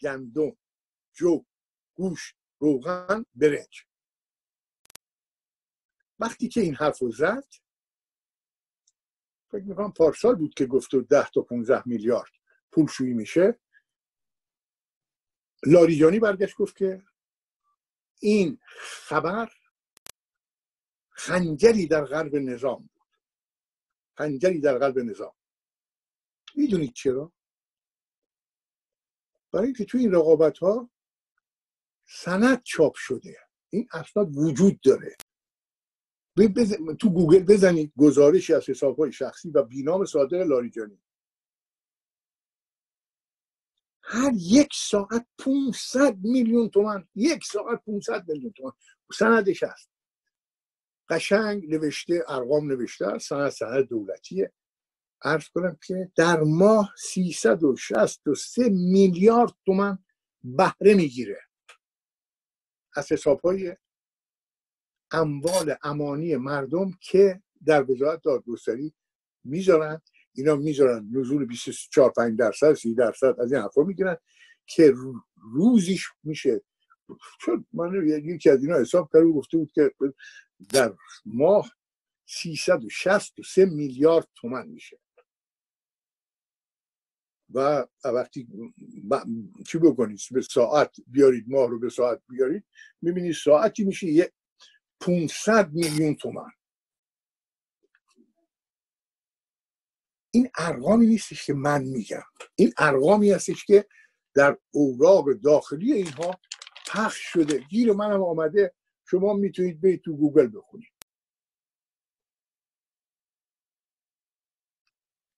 گندم جو گوش روغن برنج. وقتی که این حرف رو زد فکر می‌کنم پارسال بود که گفت ده تا 15 میلیارد پول شویی میشه. لاریجانی برگشت گفت که این خبر خنجری در قلب نظام بود. خنجری در قلب نظام. می‌دونید چرا؟ برای اینکه توی این رقابت ها سند چاپ شده. این اسناد وجود داره. تو گوگل بزنید گزارشی از حساب های شخصی و بینام صادق لاریجانی. هر یک ساعت 500 میلیون تومن یک ساعت 500 میلیون تومن سندش هست. قشنگ نوشته ارقام نوشته سند سند دولتیه. عرض کنم که در ماه 363 میلیارد تومن بهره می‌گیره. از حساب های اموال امانی مردم که در وزارت دادگستری می‌ذارن. اینا می‌ذارن نزول 24 5 درصد 30 درصد از این حرفا می‌گیرن که روزیش میشه. چون من یکی از اینا حساب کرده گفته بود که در ماه 363 میلیارد تومن میشه. و وقتی چی بکنید؟ به ساعت بیارید ماه رو به ساعت بیارید می‌بینید ساعتی میشه یه 500 میلیون تومن این ارقامی نیستش که من میگم. این ارقامی هستش که در اوراق داخلی اینها پخش شده. گیر منم آمده شما می‌تونید برید تو گوگل بخونید.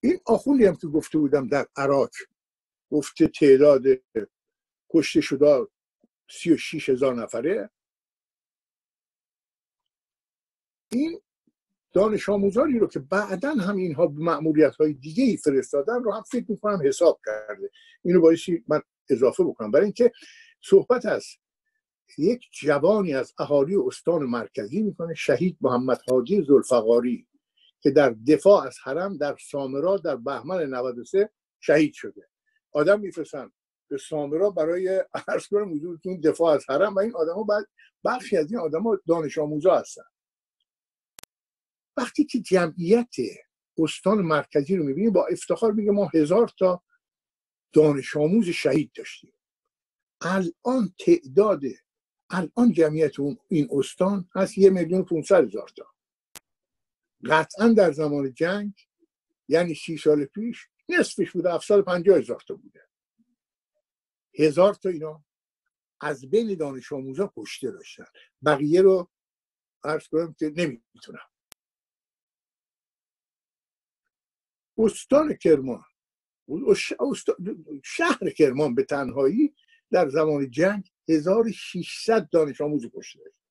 این آخوندی هم که گفته بودم در عراق گفته تعداد کشته شده سی و شیش هزار نفره. این دانش آموزانی رو که بعدا هم اینها به معمولیت های دیگه ای فرستادن رو هم فکر می‌کنم حساب کرده. اینو بایستی من اضافه بکنم. برای اینکه صحبت از یک جوانی از اهالی استان مرکزی می‌کنه شهید محمد حاجی زلفقاری که در دفاع از حرم در سامرا در بهمن 93 شهید شده. آدم میفرستن به سامرا برای عرض کنم حضورتون دفاع از حرم و این آدما بعد بخشی از این آدما دانش آموزا هستن. وقتی که جمعیت استان مرکزی رو می‌بینی با افتخار میگه ما هزار تا دانش آموز شهید داشتیم. الان تعداد الان جمعیت این استان هست یه میلیون 500 هزار تا. قطعا در زمان جنگ یعنی سی سال پیش نصفش بوده سال پنجاه هزار تا بوده. هزار تا اینا از بین دانش آموزا کشته داشتن بقیه رو عرض کنم که نمی‌تونم استان کرمان شهر کرمان به تنهایی در زمان جنگ 1600 دانش آموز کشته داشت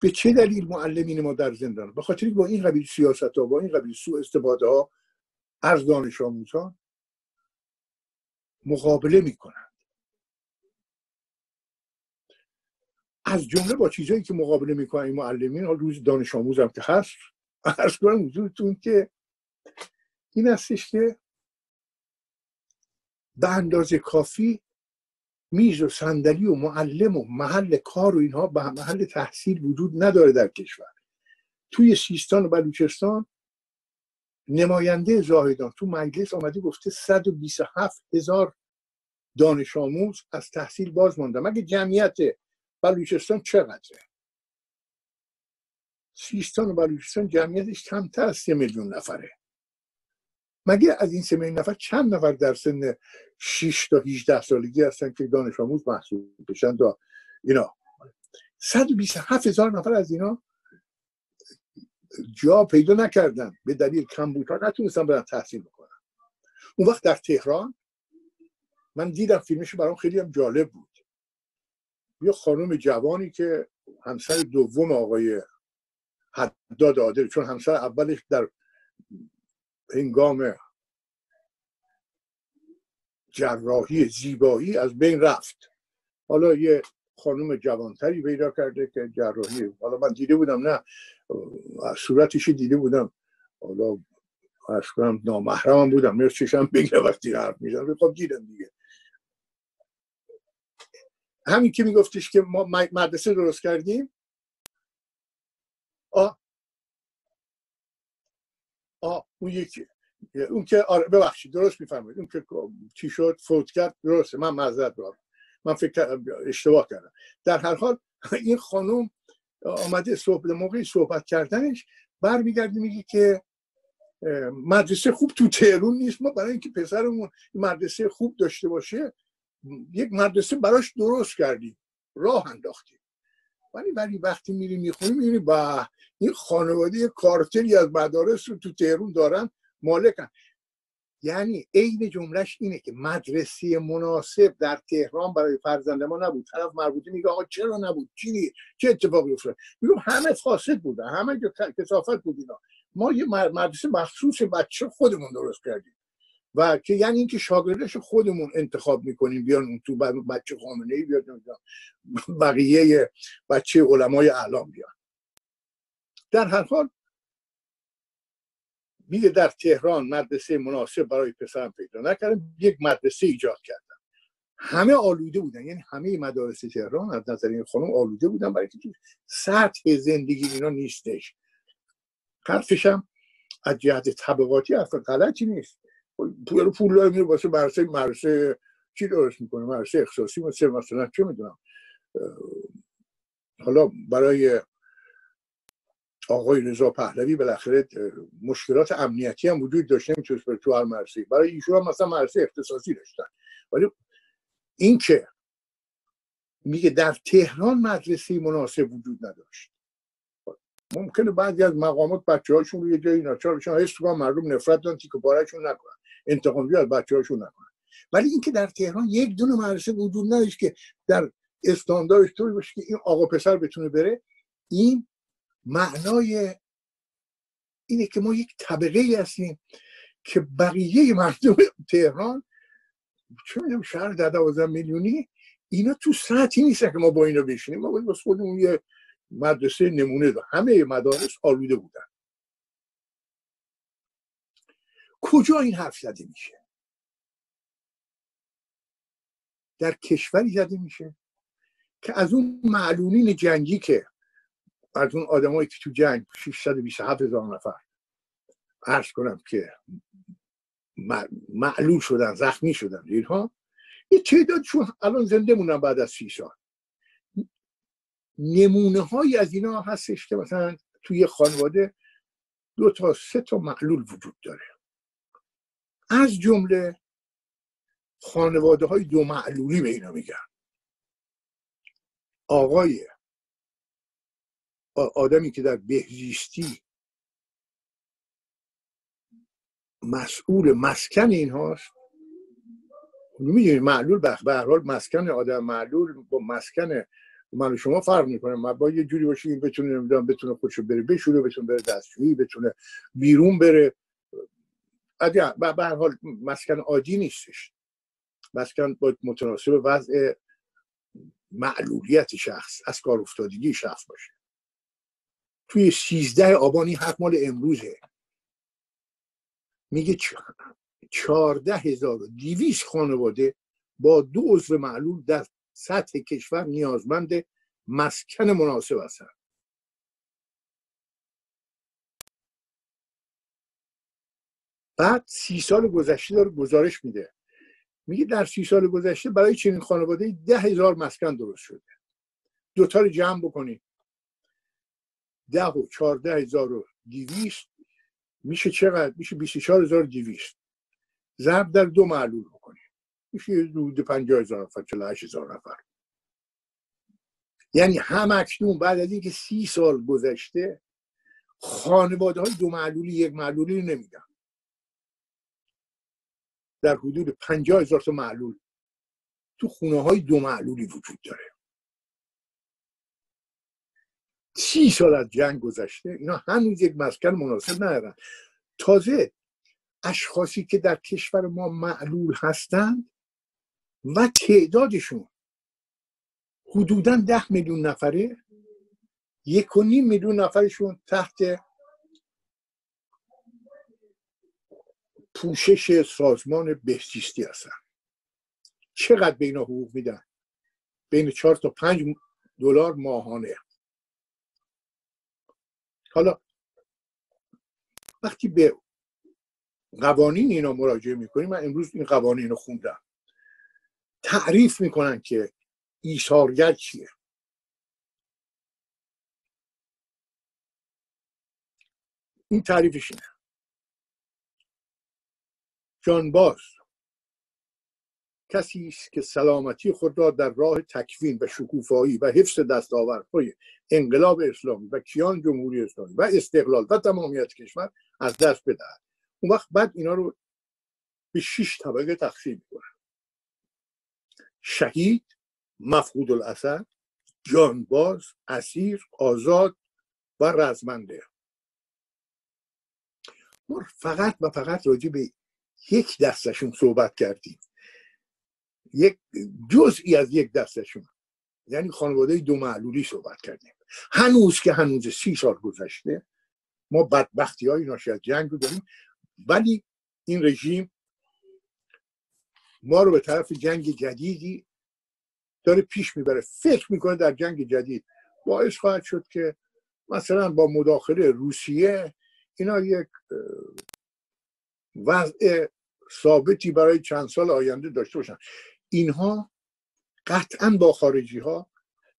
به چه دلیل معلمین ما در زندان؟ به خاطر با این قبیل سیاست ها با این قبیل سوء استفاده ها از دانش آموزان مقابله می‌کنند. از جمله با چیزهایی که مقابله می‌کنن این معلمین حال روز دانش آموز هم که هست ارز کنم حضورتون که این هستش که به اندازه کافی میز و صندلی و معلم و محل کار و اینها به محل تحصیل وجود نداره در کشور. توی سیستان و بلوچستان نماینده زاهدان تو مجلس آمده گفته 127 هزار دانش آموز از تحصیل باز مانده. مگه جمعیت بلوچستان چقدره؟ سیستان و بلوچستان جمعیتش کمتر از سه میلیون نفره. مگه از این سه میلیون نفر چند نفر در سن 6 تا 18 سالگی هستن که دانش آموز محسوب بشن تا اینا. 127 هزار نفر از اینا جا پیدا نکردن. به دلیل کمبودها نتونستن برن تحصیل بکنن. اون وقت در تهران من دیدم فیلمش برام خیلی هم جالب بود. یه خانم جوانی که همسر دوم آقای حداد عادل چون همسر اولش در هنگام جراحی زیبایی از بین رفت. حالا یه خانم جوانتری پیدا کرده که جراحی حالا من دیده بودم نه صورتش دیده بودم. حالا ارز کنم نامحرمم بودم میرس چشم بگیره وقتی حرف میزن خب دیدم دیگه. همین که میگفتش که ما مدرسه درست کردیم؟ آ آ اون یکی اون که آره ببخشید درست میفرمایید. اون که چی شد فوت کرد درسته من معذرت دارم من فکر اشتباه کردم. در هر حال این خانم آمده صحبت موقعی صحبت کردنش برمیگرده میگه که مدرسه خوب تو تهرون نیست. ما برای اینکه پسرمون مدرسه خوب داشته باشه یک مدرسه براش درست کردیم. راه انداختیم. ولی ولی وقتی میری می‌خونی می‌بینی با این خانواده کارتری از مدارس رو تو تهرون دارن. مالکن. یعنی عین جملهش اینه که مدرسه مناسب در تهران برای فرزند ما نبود. طرف مربوطه میگه آقا چرا نبود؟ چی چه اتفاقی افتاد؟ میگم همه فاسد بودن همه کسافت بود اینا. ما یه مدرسه مخصوص بچه خودمون درست کردیم. و که یعنی اینکه شاگردش خودمون انتخاب می‌کنیم بیان اون تو بچه خامنه ای بیاد بقیه بچه علمای اعلام بیان. در هر حال میگه در تهران مدرسه مناسب برای پسرم پیدا نکردم یک مدرسه ایجاد کردم. همه آلوده بودن یعنی همه مدارس تهران از نظر این خانم آلوده بودن برای که سطح زندگی اینا نیستش. حرفش از جهت طبقاتی حرف غلطی نیست. پول پول داره میره واسه مرسه مرسه چی درست می‌کنه؟ مرسه اختصاصی مثل مثلا چه می‌دونم. حالا برای آقای رضا پهلوی بالاخره مشکلات امنیتی هم وجود داشته نمی‌تونست بره تو هر مرسی. برای ایشون هم مثلا مرسی اختصاصی داشتن. ولی این که میگه در تهران مدرسه مناسب وجود نداشت. ممکنه بعضی از مقامات بچه هاشون رو یه جایی ناچارشون حس مردم نفرت دارن تیک پارهشون نکنن. انتقامی از بچه هاشون نکنن. ولی اینکه در تهران یک دونه مدرسه وجود نداشت که در استانداردش طوری باشه که این آقا پسر بتونه بره این معنای اینه که ما یک طبقه ای هستیم که بقیه مردم تهران چه می‌دونم شهر در دوازده میلیونی اینا تو سطحی نیستن که ما با اینا بشینیم. ما باید با خودمون یه مدرسه نمونه دار همه مدارس آلوده بودن. کجا این حرف زده میشه؟ در کشوری زده میشه که از اون معلولین جنگی که از اون آدمایی که تو جنگ 627 هزار نفر عرض کنم که معلول شدن زخمی شدن اینها یه تعدادشون الان زنده مونن بعد از سی سال. نمونه هایی از اینا هستش که مثلا توی خانواده دو تا سه تا معلول وجود داره. از جمله خانواده های دو معلولی به اینا میگن. آقای آدمی که در بهزیستی مسئول مسکن این هاست می‌دونید معلول به حال مسکن آدم معلول با مسکن من شما فرق می‌کنه. من با یه جوری باشه این بتونه نمی‌دونم بتونه خودشو بره بشوره بتونه بره دستشویی بتونه بیرون بره. به هر حال مسکن عادی نیستش. مسکن با متناسب وضع معلولیت شخص از کار افتادگی شخص باشه. توی سیزده آبانی حق مال امروزه. میگه چارده هزار دیویس خانواده با دو عضو معلول در سطح کشور نیازمند مسکن مناسب هستند. بعد سی سال گذشته داره گزارش میده. میگه در سی سال گذشته برای چنین خانواده ده هزار مسکن درست شده. دوتا رو جمع بکنید ده و چارده هزار و دیویست میشه چقدر؟ میشه بیست چهار هزار دیویست ضرب در دو معلول بکنید میشه حدود پنجاه هزار نفر چلا هزار نفر. یعنی هم اکنون بعد از اینکه سی سال گذشته خانواده های دو معلولی یک معلولی رو نمیدن. در حدود پنجاه هزار تا معلول تو خونه های دو معلولی وجود داره. سی سال از جنگ گذشته اینا هنوز یک مسکن مناسب ندارن. تازه اشخاصی که در کشور ما معلول هستند و تعدادشون حدودا ده میلیون نفره یک و نیم میلیون نفرشون تحت پوشش سازمان بهزیستی هستن. چقدر به اینا حقوق میدن؟ بین چهار تا پنج دلار ماهانه. حالا وقتی به قوانین اینا مراجعه می‌کنیم من امروز این قوانین رو خوندم. تعریف می‌کنن که ایثارگر چیه این تعریفش اینه. جانباز کسی است که سلامتی خود را در راه تکوین و شکوفایی و حفظ دستاوردهای انقلاب اسلامی و کیان جمهوری اسلامی و استقلال و تمامیت کشور از دست بدهد. اون وقت بعد اینا رو به شش طبقه تقسیم می‌کنن. شهید مفقود الاثر جانباز اسیر آزاد و رزمنده. ما فقط و فقط راجع به یک دستشون صحبت کردیم. یک جزئی از یک دستشون. یعنی خانواده دو معلولی صحبت کردیم. هنوز که هنوز سی سال گذشته ما بدبختی های ناشی از جنگ رو داریم. ولی این رژیم ما رو به طرف جنگ جدیدی داره پیش می‌بره. فکر می‌کنه در جنگ جدید باعث خواهد شد که مثلا با مداخله روسیه اینا یک وضع ثابتی برای چند سال آینده داشته باشن. اینها قطعا با خارجی ها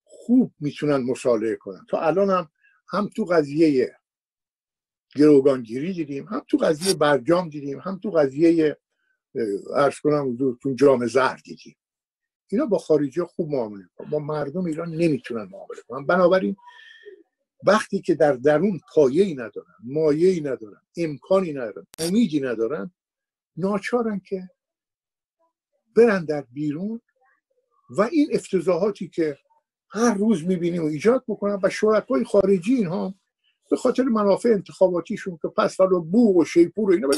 خوب می‌تونن مصالحه کنن. تا الان هم هم تو قضیه گروگانگیری دیدیم هم تو قضیه برجام دیدیم هم تو قضیه ارز کنم تو جام زهر دیدیم. اینا با خارجی خوب معامله کنن با مردم ایران نمی‌تونن معامله کنن. بنابراین وقتی که در درون پایه ای ندارن مایه ای ندارن امکانی ندارن امیدی ندارن ناچارن که برن در بیرون و این افتضاحاتی که هر روز می‌بینیم و ایجاد بکنن و شرکای خارجی اینها به خاطر منافع انتخاباتیشون که پس حالا بو و شیپور و اینا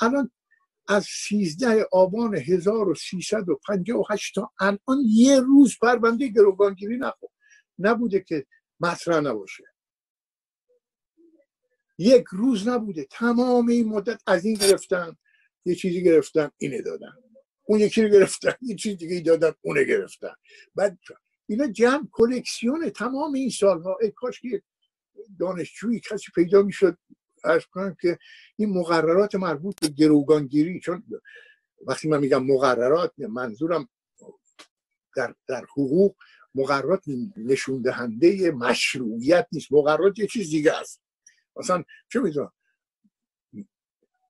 الان از 13 آبان 1358 تا الان یه روز پرونده گروگانگیری نبوده که مطرح نباشه. یک روز نبوده. تمام این مدت از این گرفتن یه چیزی گرفتن اینه دادن. اون یکی رو گرفتن یه چیز دیگه دادن اونه گرفتن. بعد اینا جمع کلکسیون تمام این سالها. ای کاش که دانشجویی کسی پیدا می‌شد ارز کنم که این مقررات مربوط به گروگانگیری چون وقتی من میگم مقررات منظورم در, در حقوق مقررات نشون دهنده مشروعیت نیست. مقررات یه چیز دیگه است. مثلا چه می‌دونم؟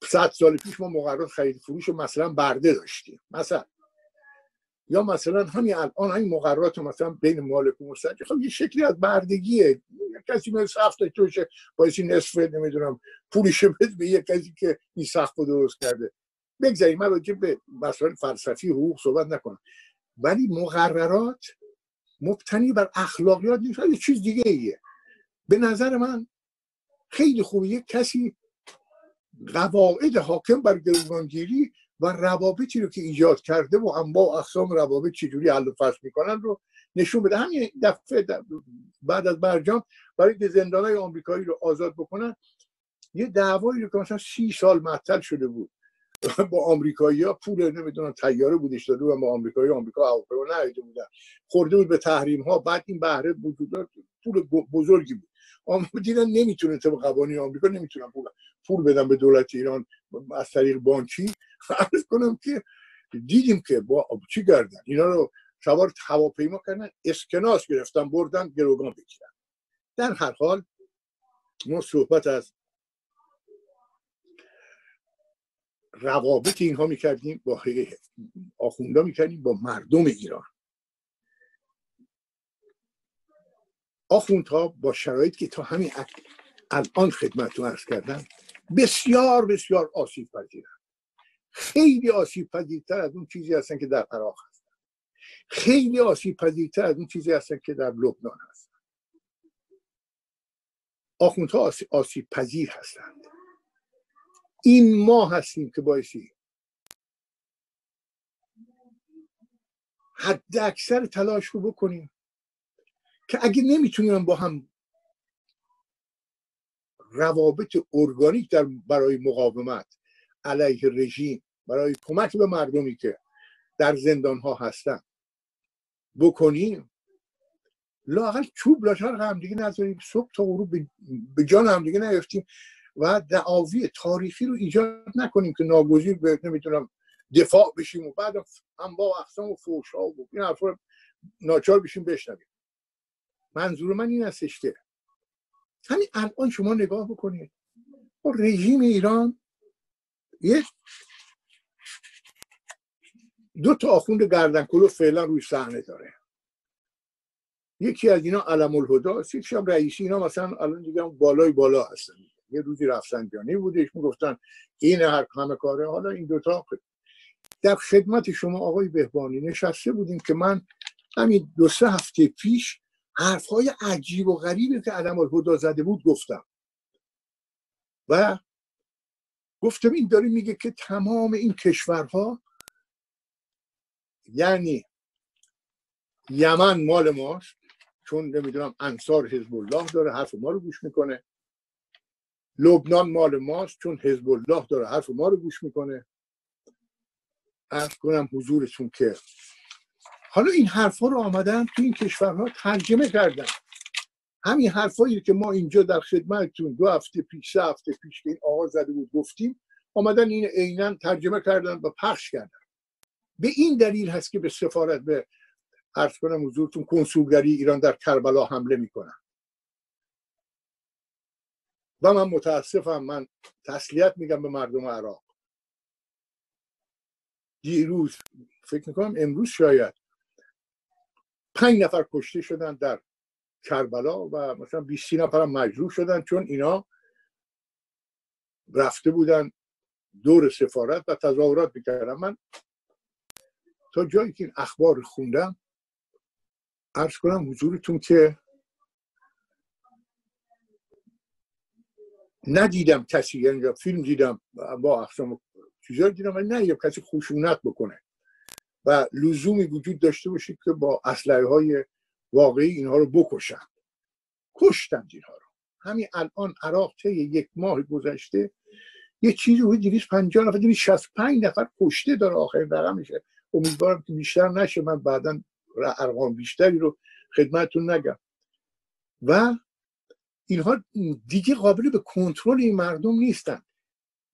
صد سال پیش ما مقررات خرید فروش مثلا برده داشتیم. مثلا. یا مثلا همین الان همین مقررات مثلا بین مالک و مستجر خب یه شکلی از بردگیه. کسی مثل سخت توشه باعثی نصف نمی‌دونم پولش بده به یه کسی که این سخت درست کرده. بگذاریم من راجع به مسائل فلسفی حقوق صحبت نکنم. ولی مقررات مبتنی بر اخلاقیات نیست. یه چیز دیگه ایه به نظر من خیلی خوبه. کسی قواعد حاکم بر گروگانگیری و روابطی رو که ایجاد کرده و هم با اقسام روابط چجوری حل و فصل می‌کنن رو نشون بده. همین دفعه بعد از برجام برای که زندان های آمریکایی رو آزاد بکنن یه دعوایی رو که مثلا سی سال معطل شده بود با آمریکایی ها پول نمی‌دونم تیاره بودش داده و با آمریکایی آمریکا هواپیما نهیده بودن خورده بود به تحریم ها بعد این بهره وجود پول بزرگی بود. آمریکا دیدن نمی‌تونه طبق قوانین آمریکا نمی‌تونن پول پول بدن به دولت ایران از طریق بانکی. عرض کنم که دیدیم که با چی کردن؟ اینا رو سوار هواپیما کردن اسکناس گرفتن بردن گروگان بگیرن. در هر حال ما صحبت از روابط اینها می‌کردیم با آخوندا می‌کردیم با مردم ایران. آخوندها با شرایط که تا همین الان خدمتتون ارز کردن بسیار بسیار آسیب پذیرن. خیلی آسیب پذیرتر از اون چیزی هستن که در عراق هستن. خیلی آسیب پذیرتر از اون چیزی هستن که در لبنان هستن. آخوندها آسیب پذیر هستند این ما هستیم که بایستی حد اکثر تلاش رو بکنیم. که اگه نمی‌تونیم با هم روابط ارگانیک در برای مقاومت علیه رژیم برای کمک به مردمی که در زندان ها هستن بکنیم لاقل چوب لاشر همدیگه نذاریم صبح تا غروب به جان همدیگه نیفتیم و دعاوی تاریخی رو ایجاد نکنیم که ناگزیر به نمی‌تونم دفاع بشیم و بعد هم با اقسام و فوش ها و این ناچار بشیم بشنویم. منظور من این هستش که همین الان شما نگاه بکنید. با رژیم ایران یه دو تا آخوند گردنکلو فعلا روی صحنه داره. یکی از اینا علم الهدا یکی هم رئیسی. اینا مثلا الان دیگه بالای بالا هستن. یه روزی رفسنجانی بودش می‌گفتن این هر همه کاره. حالا این دوتا در خدمت شما آقای بهبانی نشسته بودیم که من همین دو سه هفته پیش حرفهای عجیب و غریبی که علم الهدا زده بود گفتم. و گفتم این داره میگه که تمام این کشورها یعنی یمن مال ماست چون نمی‌دونم انصار حزب الله داره حرف ما رو گوش می‌کنه. لبنان مال ماست چون حزب الله داره حرف ما رو گوش می‌کنه. ارز کنم حضورتون که حالا این حرفا رو آمدن تو این کشورها ترجمه کردن. همین حرفایی که ما اینجا در خدمتتون دو هفته پیش سه هفته پیش که این آقا زده بود گفتیم آمدن این عینا ترجمه کردن و پخش کردن. به این دلیل هست که به سفارت به عرض کنم حضورتون کنسولگری ایران در کربلا حمله می‌کنن. و من متاسفم من تسلیت میگم به مردم عراق. دیروز فکر می‌کنم امروز شاید پنج نفر کشته شدن در کربلا و مثلا 20 نفر هم مجروح شدن چون اینا رفته بودن دور سفارت و تظاهرات می‌کردن. من تا جایی که این اخبار خوندم ارز کنم حضورتون که ندیدم کسی یعنی فیلم دیدم با اقسام چیزا دیدم ولی نه کسی خشونت بکنه. و لزومی وجود داشته باشید که با اسلحه های واقعی اینها رو بکشن. کشتن اینها رو. همین الان عراق طی یک ماه گذشته یه چیزی حدود 250 نفر 265 نفر کشته داره. آخرین رقم میشه. امیدوارم که بیشتر نشه. من بعدا ارقام بیشتری رو خدمتتون نگم. و اینها دیگه قابل به کنترل این مردم نیستن.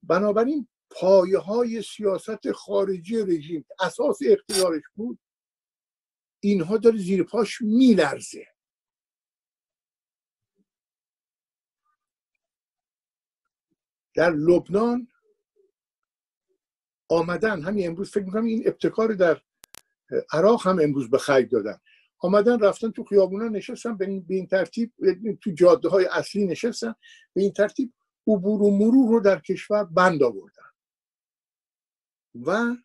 بنابراین پایه های سیاست خارجی رژیم. اساس اقتدارش بود اینها داره زیر پاش میلرزه. در لبنان آمدن همین امروز فکر می‌کنم این ابتکار در عراق هم امروز به خیلی دادن. آمدن رفتن تو خیابونا نشستن به این ترتیب تو جاده های اصلی نشستن به این ترتیب عبور و مرور رو در کشور بند آوردن. و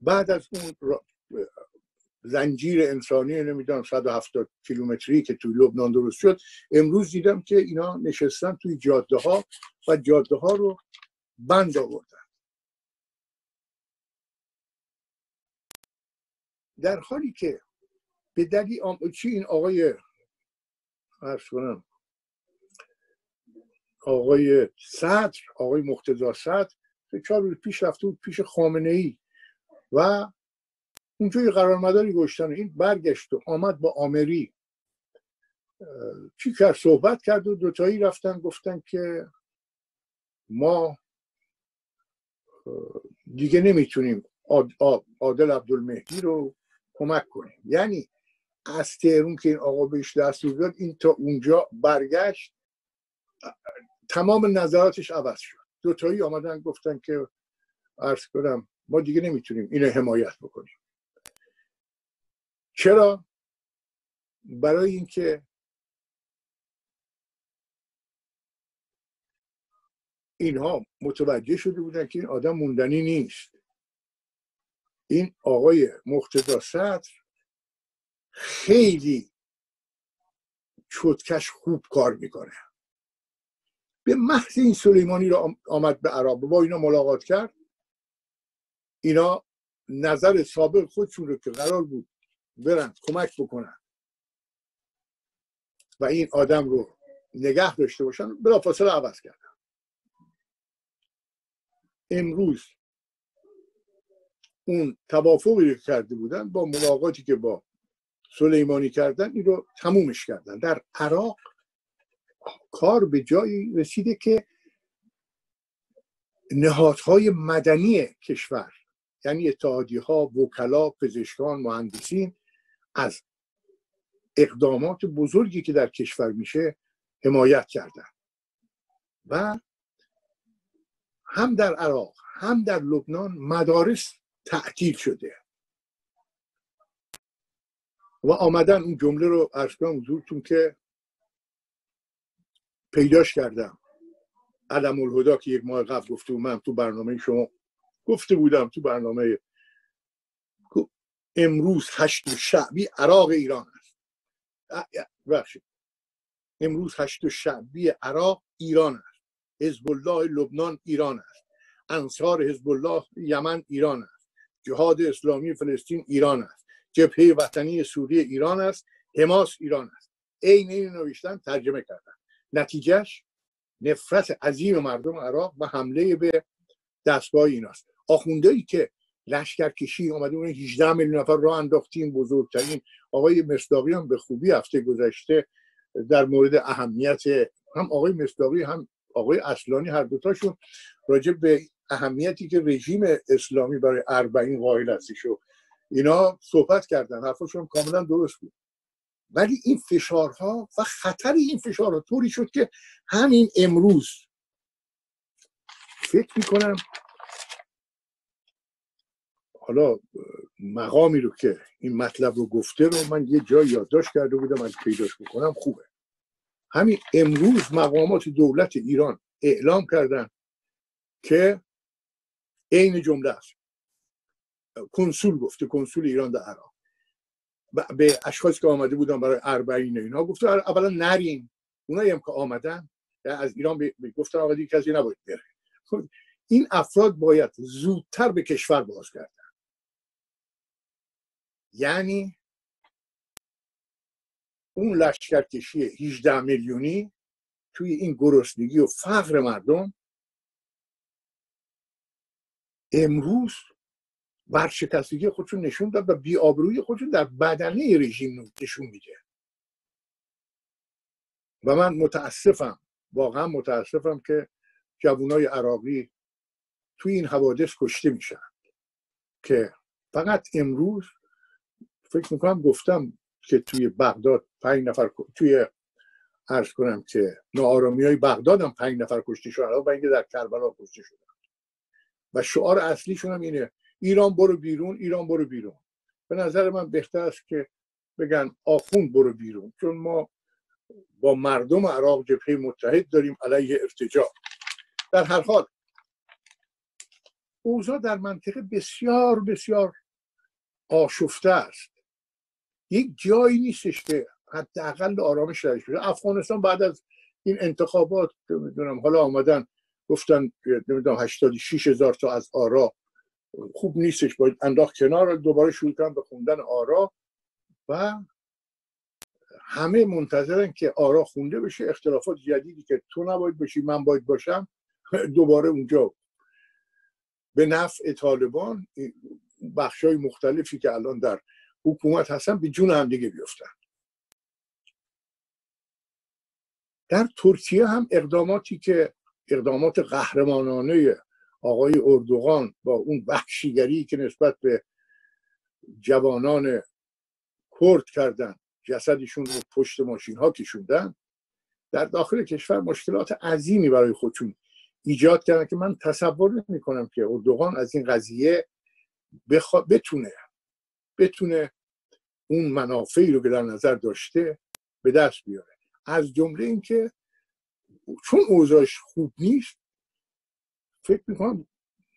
بعد از اون زنجیر انسانی نمی‌دونم 170 کیلومتری که توی لبنان درست شد امروز دیدم که اینا نشستن توی جاده ها و جاده ها رو بند آوردن. در حالی که به دلیل چی این آقای عرض کنم آقای صدر آقای مختزا صدر چهار روز پیش رفته بود پیش خامنه ای و اونجا یه قرارمداری گشتن این برگشت و آمد با آمری. چی کرد؟ صحبت کرد و دوتایی رفتن گفتن که ما دیگه نمی‌تونیم عادل عبدالمهدی رو کمک کنیم. یعنی از تهرون که این آقا بهش دستور داد این تا اونجا برگشت تمام نظراتش عوض شد. دوتایی آمدن گفتن که عرض کنم ما دیگه نمی‌تونیم اینو حمایت بکنیم. چرا؟ برای اینکه اینها متوجه شده بودن که این آدم موندنی نیست. این آقای مقتدا صدر خیلی چوتکش خوب کار می‌کنه. به محض این سلیمانی رو آمد به عرب با اینا ملاقات کرد. اینا نظر سابق خودشون رو که قرار بود برن کمک بکنن و این آدم رو نگه داشته باشن بلا فاصله عوض کردن. امروز اون توافقی که کرده بودن با ملاقاتی که با سلیمانی کردن این رو تمومش کردن. در عراق کار به جایی رسیده که نهادهای مدنی کشور یعنی اتحادی ها وکلا پزشکان مهندسین از اقدامات بزرگی که در کشور میشه حمایت کردن. و هم در عراق هم در لبنان مدارس تعطیل شده. و آمدن اون جمله رو ارز کنم حضورتون که پیداش کردم. علم الهدا که یک ماه قبل گفته من تو برنامه شما گفته بودم تو برنامه امروز هشت شعبی عراق ایران است. بخشید امروز هشت شعبی عراق ایران است. حزب الله لبنان ایران است. انصار حزب الله یمن ایران است. جهاد اسلامی فلسطین ایران است. جبهه وطنی سوریه ایران است. حماس ایران است. عین این نوشتن ترجمه کردن نتیجهش نفرت عظیم مردم عراق و حمله به دستگاه ایناست. آخوندهایی که لشکرکشی اومده اون 18 میلیون نفر راه انداختیم بزرگترین آقای مصداقی هم به خوبی هفته گذشته در مورد اهمیت هم آقای مصداقی هم آقای اصلانی هر دوتاشون راجع به اهمیتی که رژیم اسلامی برای اربعین قائل هستش. و اینا صحبت کردن حرفشون کاملا درست بود. ولی این فشارها و خطر این فشارها طوری شد که همین امروز فکر می‌کنم حالا مقامی رو که این مطلب رو گفته رو من یه جای یادداشت کرده بودم از پیداش بکنم خوبه. همین امروز مقامات دولت ایران اعلام کردن که عین جمله است. کنسول گفته کنسول ایران در عراق. به اشخاصی که آمده بودن برای اربعین اینا گفته اولا نرین. اونایی هم که آمدن از ایران گفتن آقا دیگه کسی نباید بره. خب، این افراد باید زودتر به کشور بازگردن. یعنی اون لشکرکشی 18 میلیونی توی این گرسنگی و فقر مردم امروز ورشکستگی خودشون نشون داد و بیابروی خودشون در بدنه رژیم نشون میده. و من متاسفم واقعا متاسفم که جوانای عراقی توی این حوادث کشته میشن. که فقط امروز فکر می‌کنم گفتم که توی بغداد پنج نفر توی عرض کنم که نارامی های بغداد هم پنج نفر کشته شدن و اینکه در کربلا کشته شدن. و شعار اصلیشون هم اینه ایران برو بیرون ایران برو بیرون. به نظر من بهتر است که بگن آخوند برو بیرون چون ما با مردم عراق جبهه متحد داریم علیه ارتجاع در هر حال اوضاع در منطقه بسیار بسیار آشفته است. یک جایی نیستش که حداقل آرامش درش بشه. افغانستان بعد از این انتخابات نمی‌دونم حالا آمدن گفتن نمی‌دونم 86 هزار تا از آرا خوب نیستش باید انداخت کنار دوباره شروع کنم به خوندن آرا و همه منتظرن که آرا خونده بشه اختلافات جدیدی که تو نباید باشی من باید باشم دوباره اونجا. به نفع طالبان بخش های مختلفی که الان در حکومت هستن به جون هم دیگه بیفتن در ترکیه هم اقداماتی که اقدامات قهرمانانه آقای اردوغان با اون وحشیگری که نسبت به جوانان کرد کردن جسدشون رو پشت ماشین ها کشوندن در داخل کشور مشکلات عظیمی برای خودشون ایجاد کردن که من تصور نمی کنم که اردوغان از این قضیه بخوا... بتونه بتونه اون منافعی رو که در نظر داشته به دست بیاره. از جمله اینکه چون اوضاعش خوب نیست فکر می‌کنم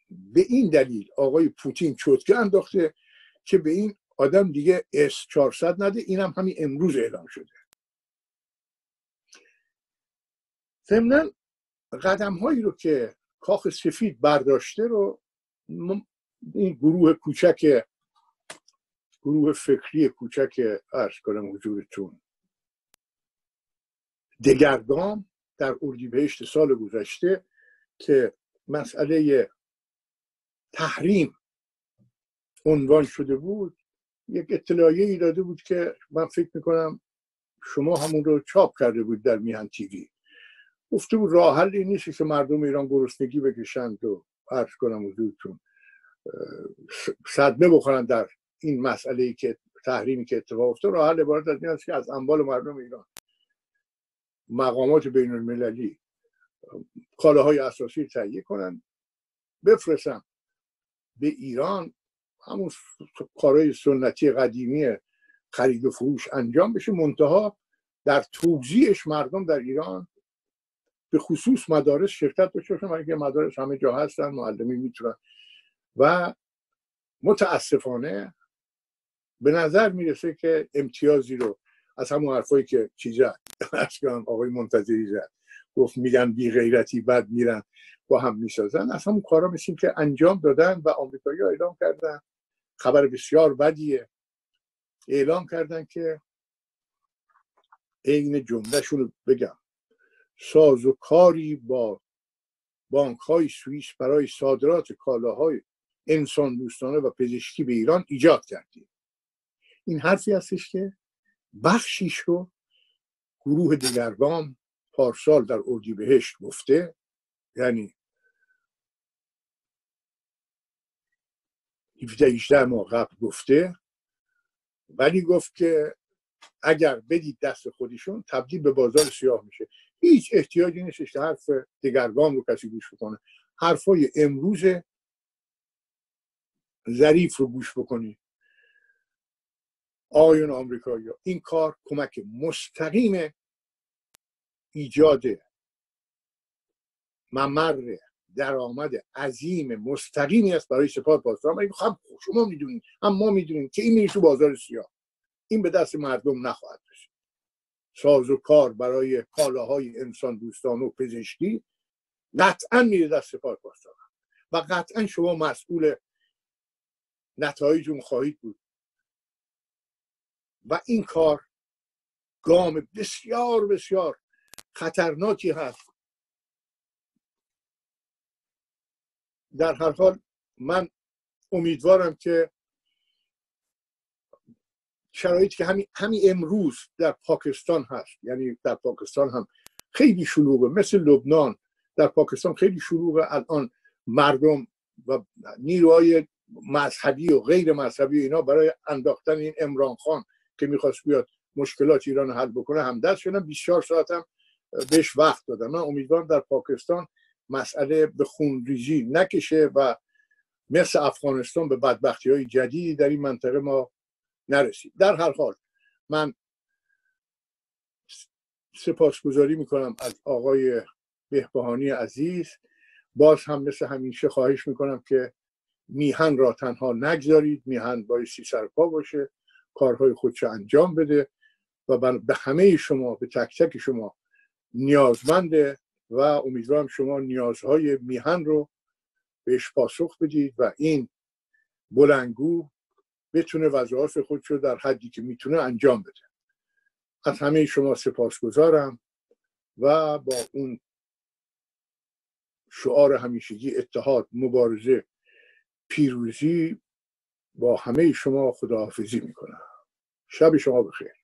به این دلیل آقای پوتین چوتکه انداخته که به این آدم دیگه اس 400 نده. اینم همین امروز اعلام شده. ضمنا قدم هایی رو که کاخ سفید برداشته رو این گروه کوچک گروه فکری کوچک ارز کنم حضورتون. دگرگام در اردیبهشت سال گذشته که مسئله تحریم عنوان شده بود یک اطلاعیه ای داده بود که من فکر می‌کنم شما همون رو چاپ کرده بود در میهن تیوی. گفته بود راه حل این نیست که مردم ایران گرسنگی بکشند و عرض کنم حضورتون صدمه بخورن در این مسئله ای که تحریمی که اتفاق افتاد. راه حل عبارت از که از اموال مردم ایران مقامات بین المللی کالاهای اساسی تهیه کنن بفرستن. به ایران همون کارهای سنتی قدیمی خرید و فروش انجام بشه. منتها در توضیحش مردم در ایران به خصوص مدارس شرکت داشته باشن که مدارس همه جا هستن معلمی می‌تونن. و متاسفانه به نظر می‌رسه که امتیازی رو از همون حرفایی که چیزا آقای منتظری زد. گفت میگن بی غیرتی بد میرن با هم می‌سازن. از همون کارا میشیم که انجام دادن و آمریکایی اعلام کردن. خبر بسیار بدیه. اعلام کردن که عین جملهشون بگم. ساز و کاری با بانک های سوئیس برای صادرات کالاهای انسان دوستانه و پزشکی به ایران ایجاد کردیم. این حرفی هستش که بخشیش رو گروه دگرگام پارسال در اردیبهشت گفته یعنی 17 18 ماه قبل گفته ولی گفت که اگر بدید دست خودشون تبدیل به بازار سیاه میشه. هیچ احتیاجی نیستش که حرف دگرگام رو کسی گوش بکنه. حرفای امروز ظریف رو گوش بکنید آیون آمریکایی این کار کمک مستقیم ایجاد ممر درآمد عظیم مستقیمی است برای سپاه پاسداران خب شما می‌دونید هم ما می‌دونیم که این میره تو بازار سیاه. این به دست مردم نخواهد رسید. ساز و کار برای کالاهای انسان دوستان و پزشکی قطعا میره دست سپاه پاسداران و قطعا شما مسئول نتایج اون خواهید بود. و این کار گام بسیار بسیار خطرناکی هست. در هر حال من امیدوارم که شرایطی که همین همین امروز در پاکستان هست یعنی در پاکستان هم خیلی شلوغه مثل لبنان در پاکستان خیلی شلوغه. الان مردم و نیروهای مذهبی و غیر مذهبی اینا برای انداختن این امران خان که می‌خواست بیاد مشکلات ایران حل بکنه هم دست شدن 24 ساعت هم بهش وقت دادن. من امیدوارم در پاکستان مسئله به خون ریزی نکشه و مثل افغانستان به بدبختی های جدیدی در این منطقه ما نرسید. در هر حال من سپاسگزاری می‌کنم از آقای بهبهانی عزیز. باز هم مثل همیشه خواهش می‌کنم که میهن را تنها نگذارید میهن بایستی سرپا باشه کارهای خودش انجام بده و به همه شما به تک تک شما نیازمنده و امیدوارم شما نیازهای میهن رو بهش پاسخ بدید و این بلنگو بتونه وظایف خودش رو در حدی که می‌تونه انجام بده. از همه شما سپاسگزارم و با اون شعار همیشگی اتحاد مبارزه پیروزی با همه شما خداحافظی می‌کنم. شب شما بخیر.